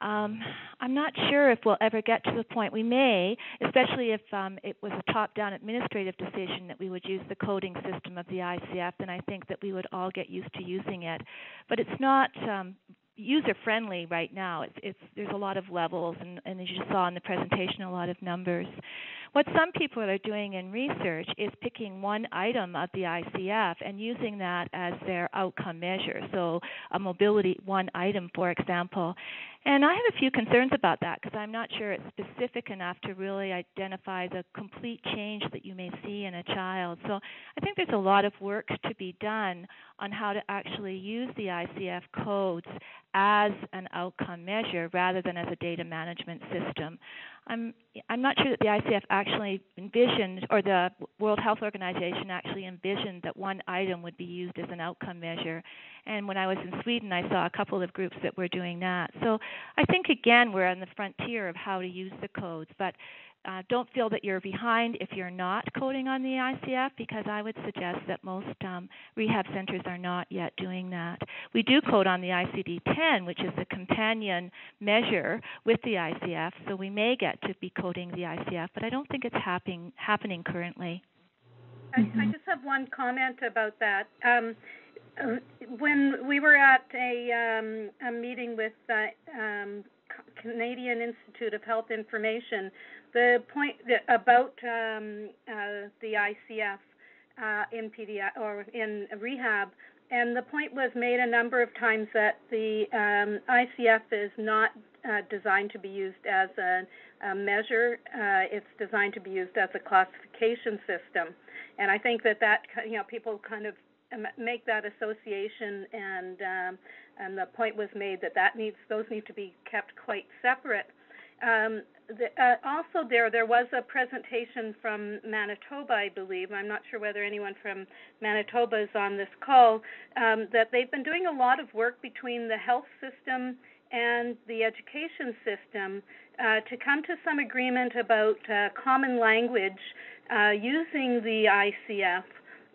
um, I'm not sure if we'll ever get to the point. We may, especially if um, it was a top-down administrative decision that we would use the coding system of the ICF. Then I think that we would all get used to using it. But it's not um, user friendly right now. It's, it's there's a lot of levels, and, and as you saw in the presentation, a lot of numbers. What some people are doing in research is picking one item of the ICF and using that as their outcome measure. So, a mobility one item, for example. And I have a few concerns about that because I'm not sure it's specific enough to really identify the complete change that you may see in a child. So, I think there's a lot of work to be done on how to actually use the ICF codes as an outcome measure rather than as a data management system. I'm I'm not sure that the ICF actually envisioned, or the World Health Organization actually envisioned that one item would be used as an outcome measure. And when I was in Sweden, I saw a couple of groups that were doing that. So I think again we're on the frontier of how to use the codes, but uh, don't feel that you're behind if you're not coding on the ICF because I would suggest that most um, rehab centers are not yet doing that. We do code on the ICD 10, which is the companion measure with the ICF, so we may get to be coding the ICF, but I don't think it's happening, happening currently. I, I just have one comment about that. Um, uh, when we were at a, um, a meeting with uh, um, Canadian Institute of Health Information, the point about um, uh, the ICF uh, in pedi- or in rehab, and the point was made a number of times that the um, ICF is not uh, designed to be used as a, a measure. Uh, it's designed to be used as a classification system, and I think that that you know people kind of um, make that association, and um, and the point was made that that needs those need to be kept quite separate. Um, the, uh, also, there there was a presentation from Manitoba, I believe. I'm not sure whether anyone from Manitoba is on this call. Um, that they've been doing a lot of work between the health system and the education system uh, to come to some agreement about uh, common language uh, using the ICF.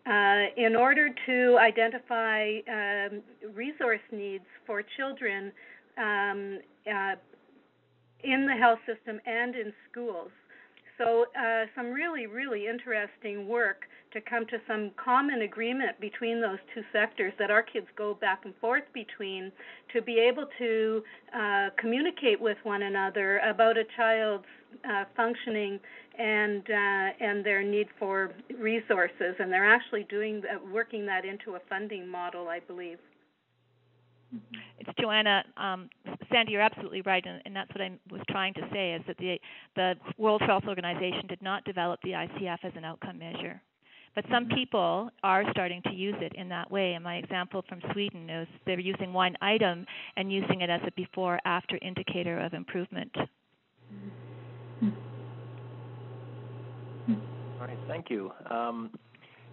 Uh, in order to identify um, resource needs for children um, uh, in the health system and in schools. So, uh, some really, really interesting work to come to some common agreement between those two sectors that our kids go back and forth between to be able to uh, communicate with one another about a child's uh, functioning and uh, and their need for resources. And they're actually doing working that into a funding model, I believe. It's Johanna. Um, Sandy, you're absolutely right, and, and, that's what I was trying to say: is that the the World Health Organization did not develop the ICF as an outcome measure, but some mm-hmm. people are starting to use it in that way. And my example from Sweden is they're using one item and using it as a before-after indicator of improvement. All right, thank you. Um,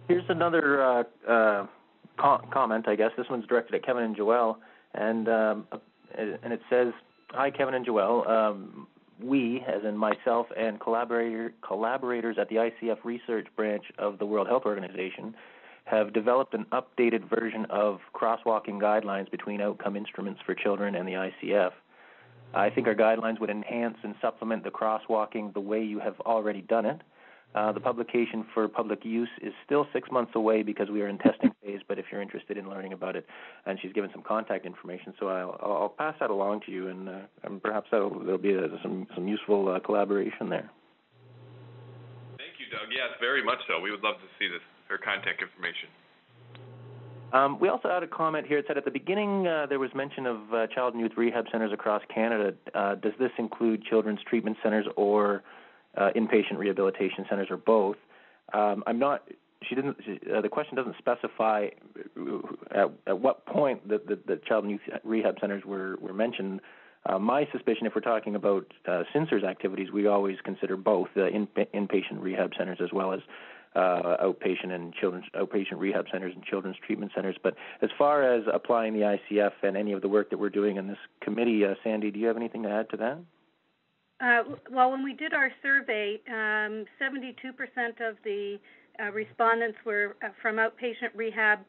here's another uh, uh, co- comment, I guess. This one's directed at Kevin and Joelle, and um, and it says, "Hi, Kevin and Joelle. Um, we, as in myself and collaborator collaborators at the ICF research branch of the World Health Organization, have developed an updated version of crosswalking guidelines between outcome instruments for children and the ICF." I think our guidelines would enhance and supplement the crosswalking the way you have already done it. Uh, the publication for public use is still six months away because we are in testing phase. But if you're interested in learning about it, and she's given some contact information, so I'll, I'll pass that along to you, and, uh, and perhaps that'll, there'll be a, some some useful uh, collaboration there. Thank you, Doug. Yes, very much so. We would love to see this her contact information. Um, we also had a comment here. It said at the beginning uh, there was mention of uh, child and youth rehab centers across Canada. Uh, does this include children's treatment centers or uh, inpatient rehabilitation centers or both? Um, I'm not. She didn't. She, uh, the question doesn't specify at, at what point the, the, the, child and youth rehab centers were were mentioned. Uh, my suspicion, if we're talking about uh, activities, we always consider both uh, in, inpatient rehab centers as well as uh, outpatient and children's outpatient rehab centers and children's treatment centers. But as far as applying the ICF and any of the work that we're doing in this committee, uh, Sandy, do you have anything to add to that? Uh, well, when we did our survey, um, 72% of the uh, respondents were uh, from outpatient rehab,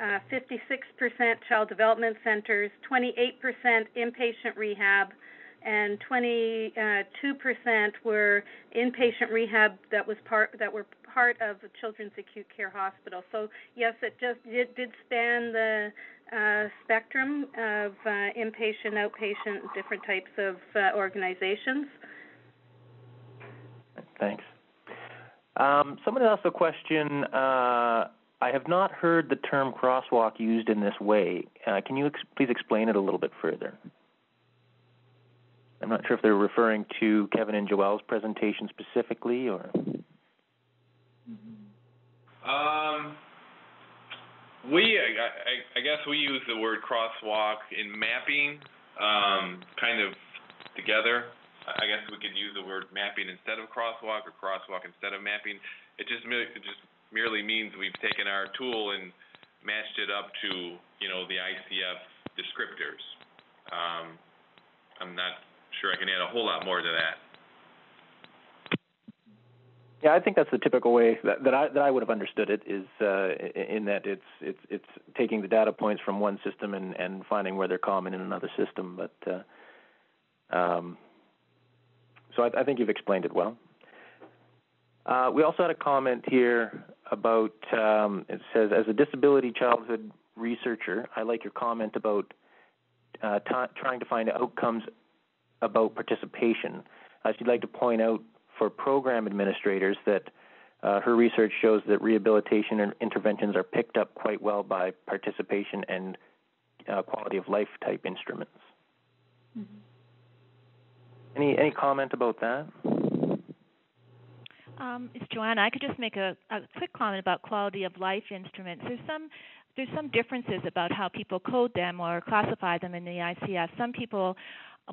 56% uh, child development centers, 28% inpatient rehab, and 22% were inpatient rehab that was part that were part of the Children's Acute Care Hospital. So yes, it just it did span the uh, spectrum of uh, inpatient, outpatient, different types of uh, organizations. Thanks. Um, someone asked a question. Uh, I have not heard the term crosswalk used in this way. Uh, can you ex- please explain it a little bit further? I'm not sure if they're referring to Kevin and Joelle's presentation specifically, or. Um, we, I, I, guess we use the word crosswalk in mapping, um, kind of together. I guess we could use the word mapping instead of crosswalk or crosswalk instead of mapping. It just it just merely means we've taken our tool and matched it up to, you know, the ICF descriptors. Um, I'm not sure I can add a whole lot more to that. Yeah, I think that's the typical way that, that I that I would have understood it is uh, in that it's it's it's taking the data points from one system and and finding where they're common in another system. But uh, um, so I, I think you've explained it well. Uh, we also had a comment here about um, it says as a disability childhood researcher, I like your comment about uh, t- trying to find outcomes about participation. Uh, she'd like to point out for program administrators that uh, her research shows that rehabilitation interventions are picked up quite well by participation and uh, quality of life type instruments. Mm-hmm. Any any comment about that? Um, it's Johanna. I could just make a, a quick comment about quality of life instruments. There's some there's some differences about how people code them or classify them in the ICF. Some people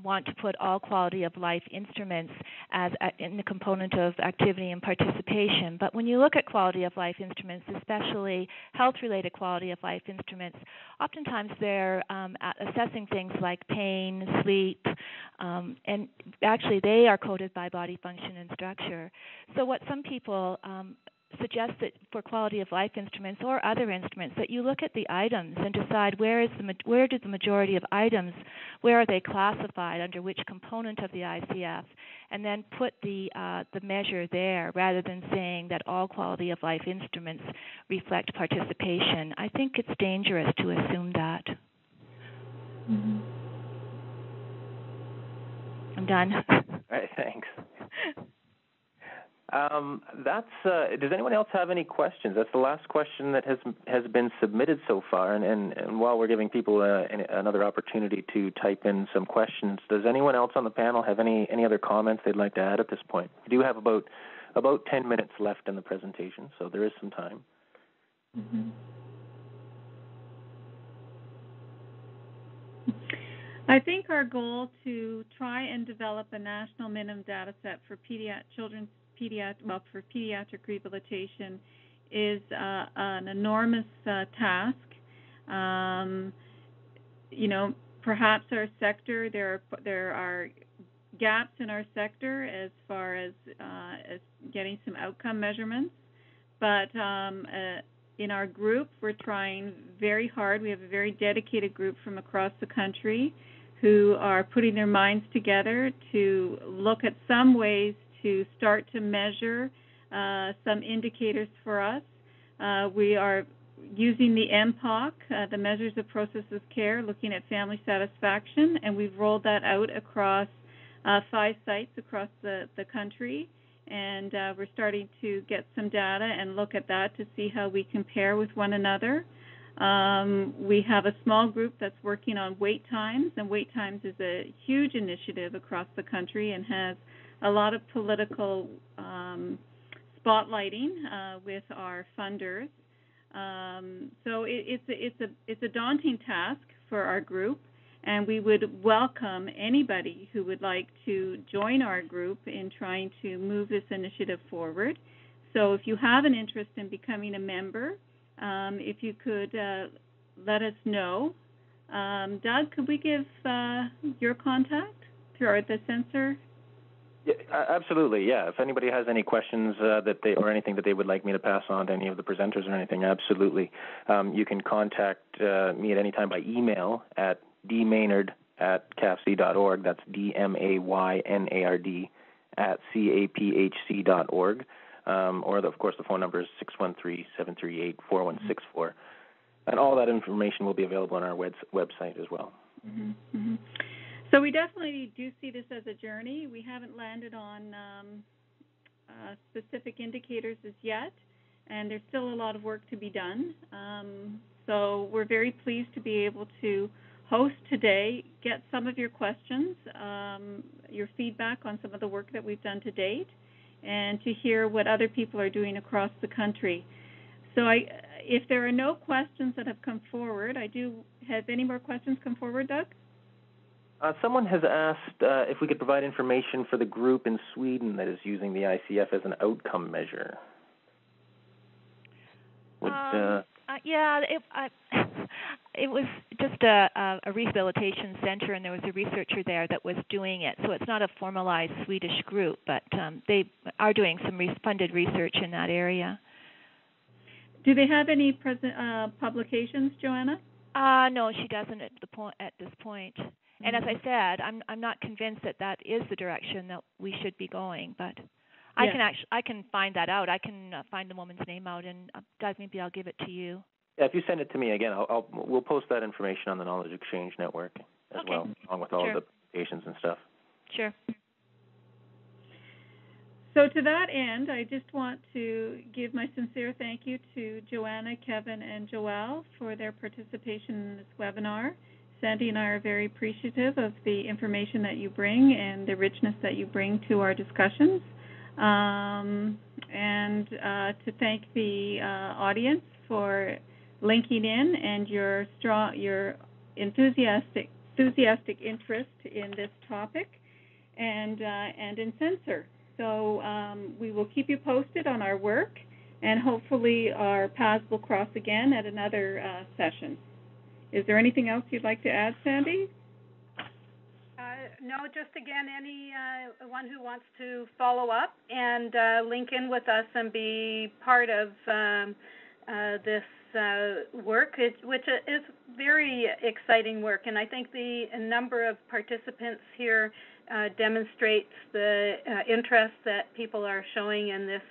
want to put all quality of life instruments as a, in the component of activity and participation. But when you look at quality of life instruments, especially health related quality of life instruments, oftentimes they're um, assessing things like pain, sleep, um, and actually they are coded by body function and structure. So what some people um, suggest that for quality of life instruments or other instruments that you look at the items and decide where is the where do the majority of items where are they classified under which component of the ICF and then put the uh, the measure there rather than saying that all quality of life instruments reflect participation. I think it's dangerous to assume that. Mm-hmm. I'm done. All right, thanks. Um, that's. Uh, does anyone else have any questions? That's the last question that has has been submitted so far. And and, and while we're giving people uh, an, another opportunity to type in some questions, does anyone else on the panel have any any other comments they'd like to add at this point? We do have about about ten minutes left in the presentation, so there is some time. Mm-hmm. I think our goal to try and develop a national minimum data set for pediatric children's well, for pediatric rehabilitation is uh, an enormous uh, task. Um, you know, perhaps our sector there are, there are gaps in our sector as far as uh, as getting some outcome measurements, but um, uh, in our group we're trying very hard. We have a very dedicated group from across the country who are putting their minds together to look at some ways to start to measure uh, some indicators for us. Uh, we are using the MPOC, uh, the Measures of Process of Care, looking at family satisfaction, and we've rolled that out across uh, five sites across the, the country. And uh, we're starting to get some data and look at that to see how we compare with one another. Um, we have a small group that's working on wait times, and wait times is a huge initiative across the country and has a lot of political um, spotlighting uh, with our funders. Um, so it, it's a, it's a it's a daunting task for our group, and we would welcome anybody who would like to join our group in trying to move this initiative forward. So if you have an interest in becoming a member, um, if you could uh, let us know. Um, Doug, could we give uh, your contact through the CN-CYR? Yeah, absolutely. Yeah. If anybody has any questions uh, that they or anything that they would like me to pass on to any of the presenters or anything, absolutely. Um, you can contact uh, me at any time by email at dmaynard at caphc.org. That's D M A Y N A R D at C A P H C dot org. Um, or, the, of course, the phone number is 613 738 4164. And all that information will be available on our web- website as well. Mm-hmm. Mm-hmm. So we definitely do see this as a journey. We haven't landed on um, uh, specific indicators as yet, and there's still a lot of work to be done. Um, so we're very pleased to be able to host today, get some of your questions, um, your feedback on some of the work that we've done to date, and to hear what other people are doing across the country. So I, if there are no questions that have come forward, I do have any more questions come forward, Doug? Uh, someone has asked uh, if we could provide information for the group in Sweden that is using the ICF as an outcome measure. Would, um, uh, uh, yeah, it, it was just a, a rehabilitation center, and there was a researcher there that was doing it. So it's not a formalized Swedish group, but um, they are doing some funded research in that area. Do they have any present uh, publications, Johanna? Uh, no, she doesn't at the point at this point. Mm-hmm. And as I said, I'm I'm not convinced that that is the direction that we should be going, but. I can actually I can find that out. I can uh, find the woman's name out, and uh, guys, maybe I'll give it to you. Yeah, if you send it to me again, I'll, I'll we'll post that information on the Knowledge Exchange Network as okay. well, along with all sure. of the presentations and stuff. Sure. So to that end, I just want to give my sincere thank you to Johanna, Kevin, and Joelle for their participation in this webinar. Sandy and I are very appreciative of the information that you bring and the richness that you bring to our discussions. Um, and uh, to thank the uh, audience for linking in and your strong, your enthusiastic, enthusiastic interest in this topic, and uh, and in CN-CYR. So um, we will keep you posted on our work, and hopefully our paths will cross again at another uh, session. Is there anything else you'd like to add, Sandy? Uh, no, just again, anyone uh, who wants to follow up and uh, link in with us and be part of um, uh, this uh, work, which is very exciting work. And I think the number of participants here demonstrates the interest that people are showing in this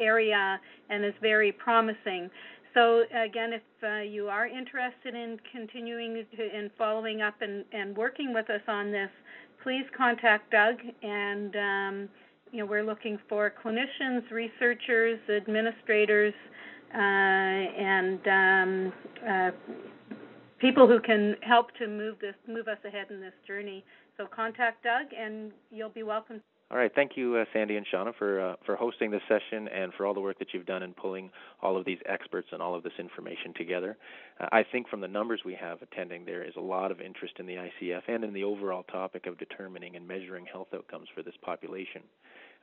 area and is very promising. So again, if uh, you are interested in continuing to, in following up and, and working with us on this, please contact Doug. And um, you know we're looking for clinicians, researchers, administrators, uh, and um, uh, people who can help to move this move us ahead in this journey. So contact Doug, and you'll be welcome. All right, thank you, uh, Sandy and Shauna, for uh, for hosting this session and for all the work that you've done in pulling all of these experts and all of this information together. Uh, I think from the numbers we have attending, there is a lot of interest in the ICF and in the overall topic of determining and measuring health outcomes for this population.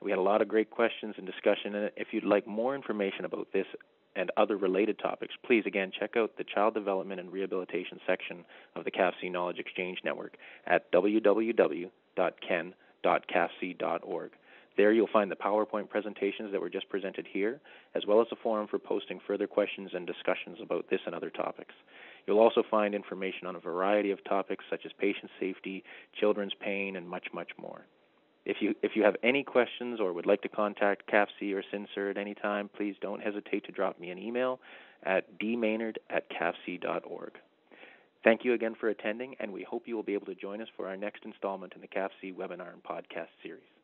We had a lot of great questions and discussion, and if you'd like more information about this and other related topics, please again check out the Child Development and Rehabilitation section of the CAPHC Knowledge Exchange Network at www.ken.caphc.org. There you'll find the PowerPoint presentations that were just presented here, as well as a forum for posting further questions and discussions about this and other topics. You'll also find information on a variety of topics such as patient safety, children's pain, and much, much more. If you if you have any questions or would like to contact CAPHC or CN-CYR at any time, please don't hesitate to drop me an email at dmaynard at caphc.org. Thank you again for attending, and we hope you will be able to join us for our next installment in the CAPHC webinar and podcast series.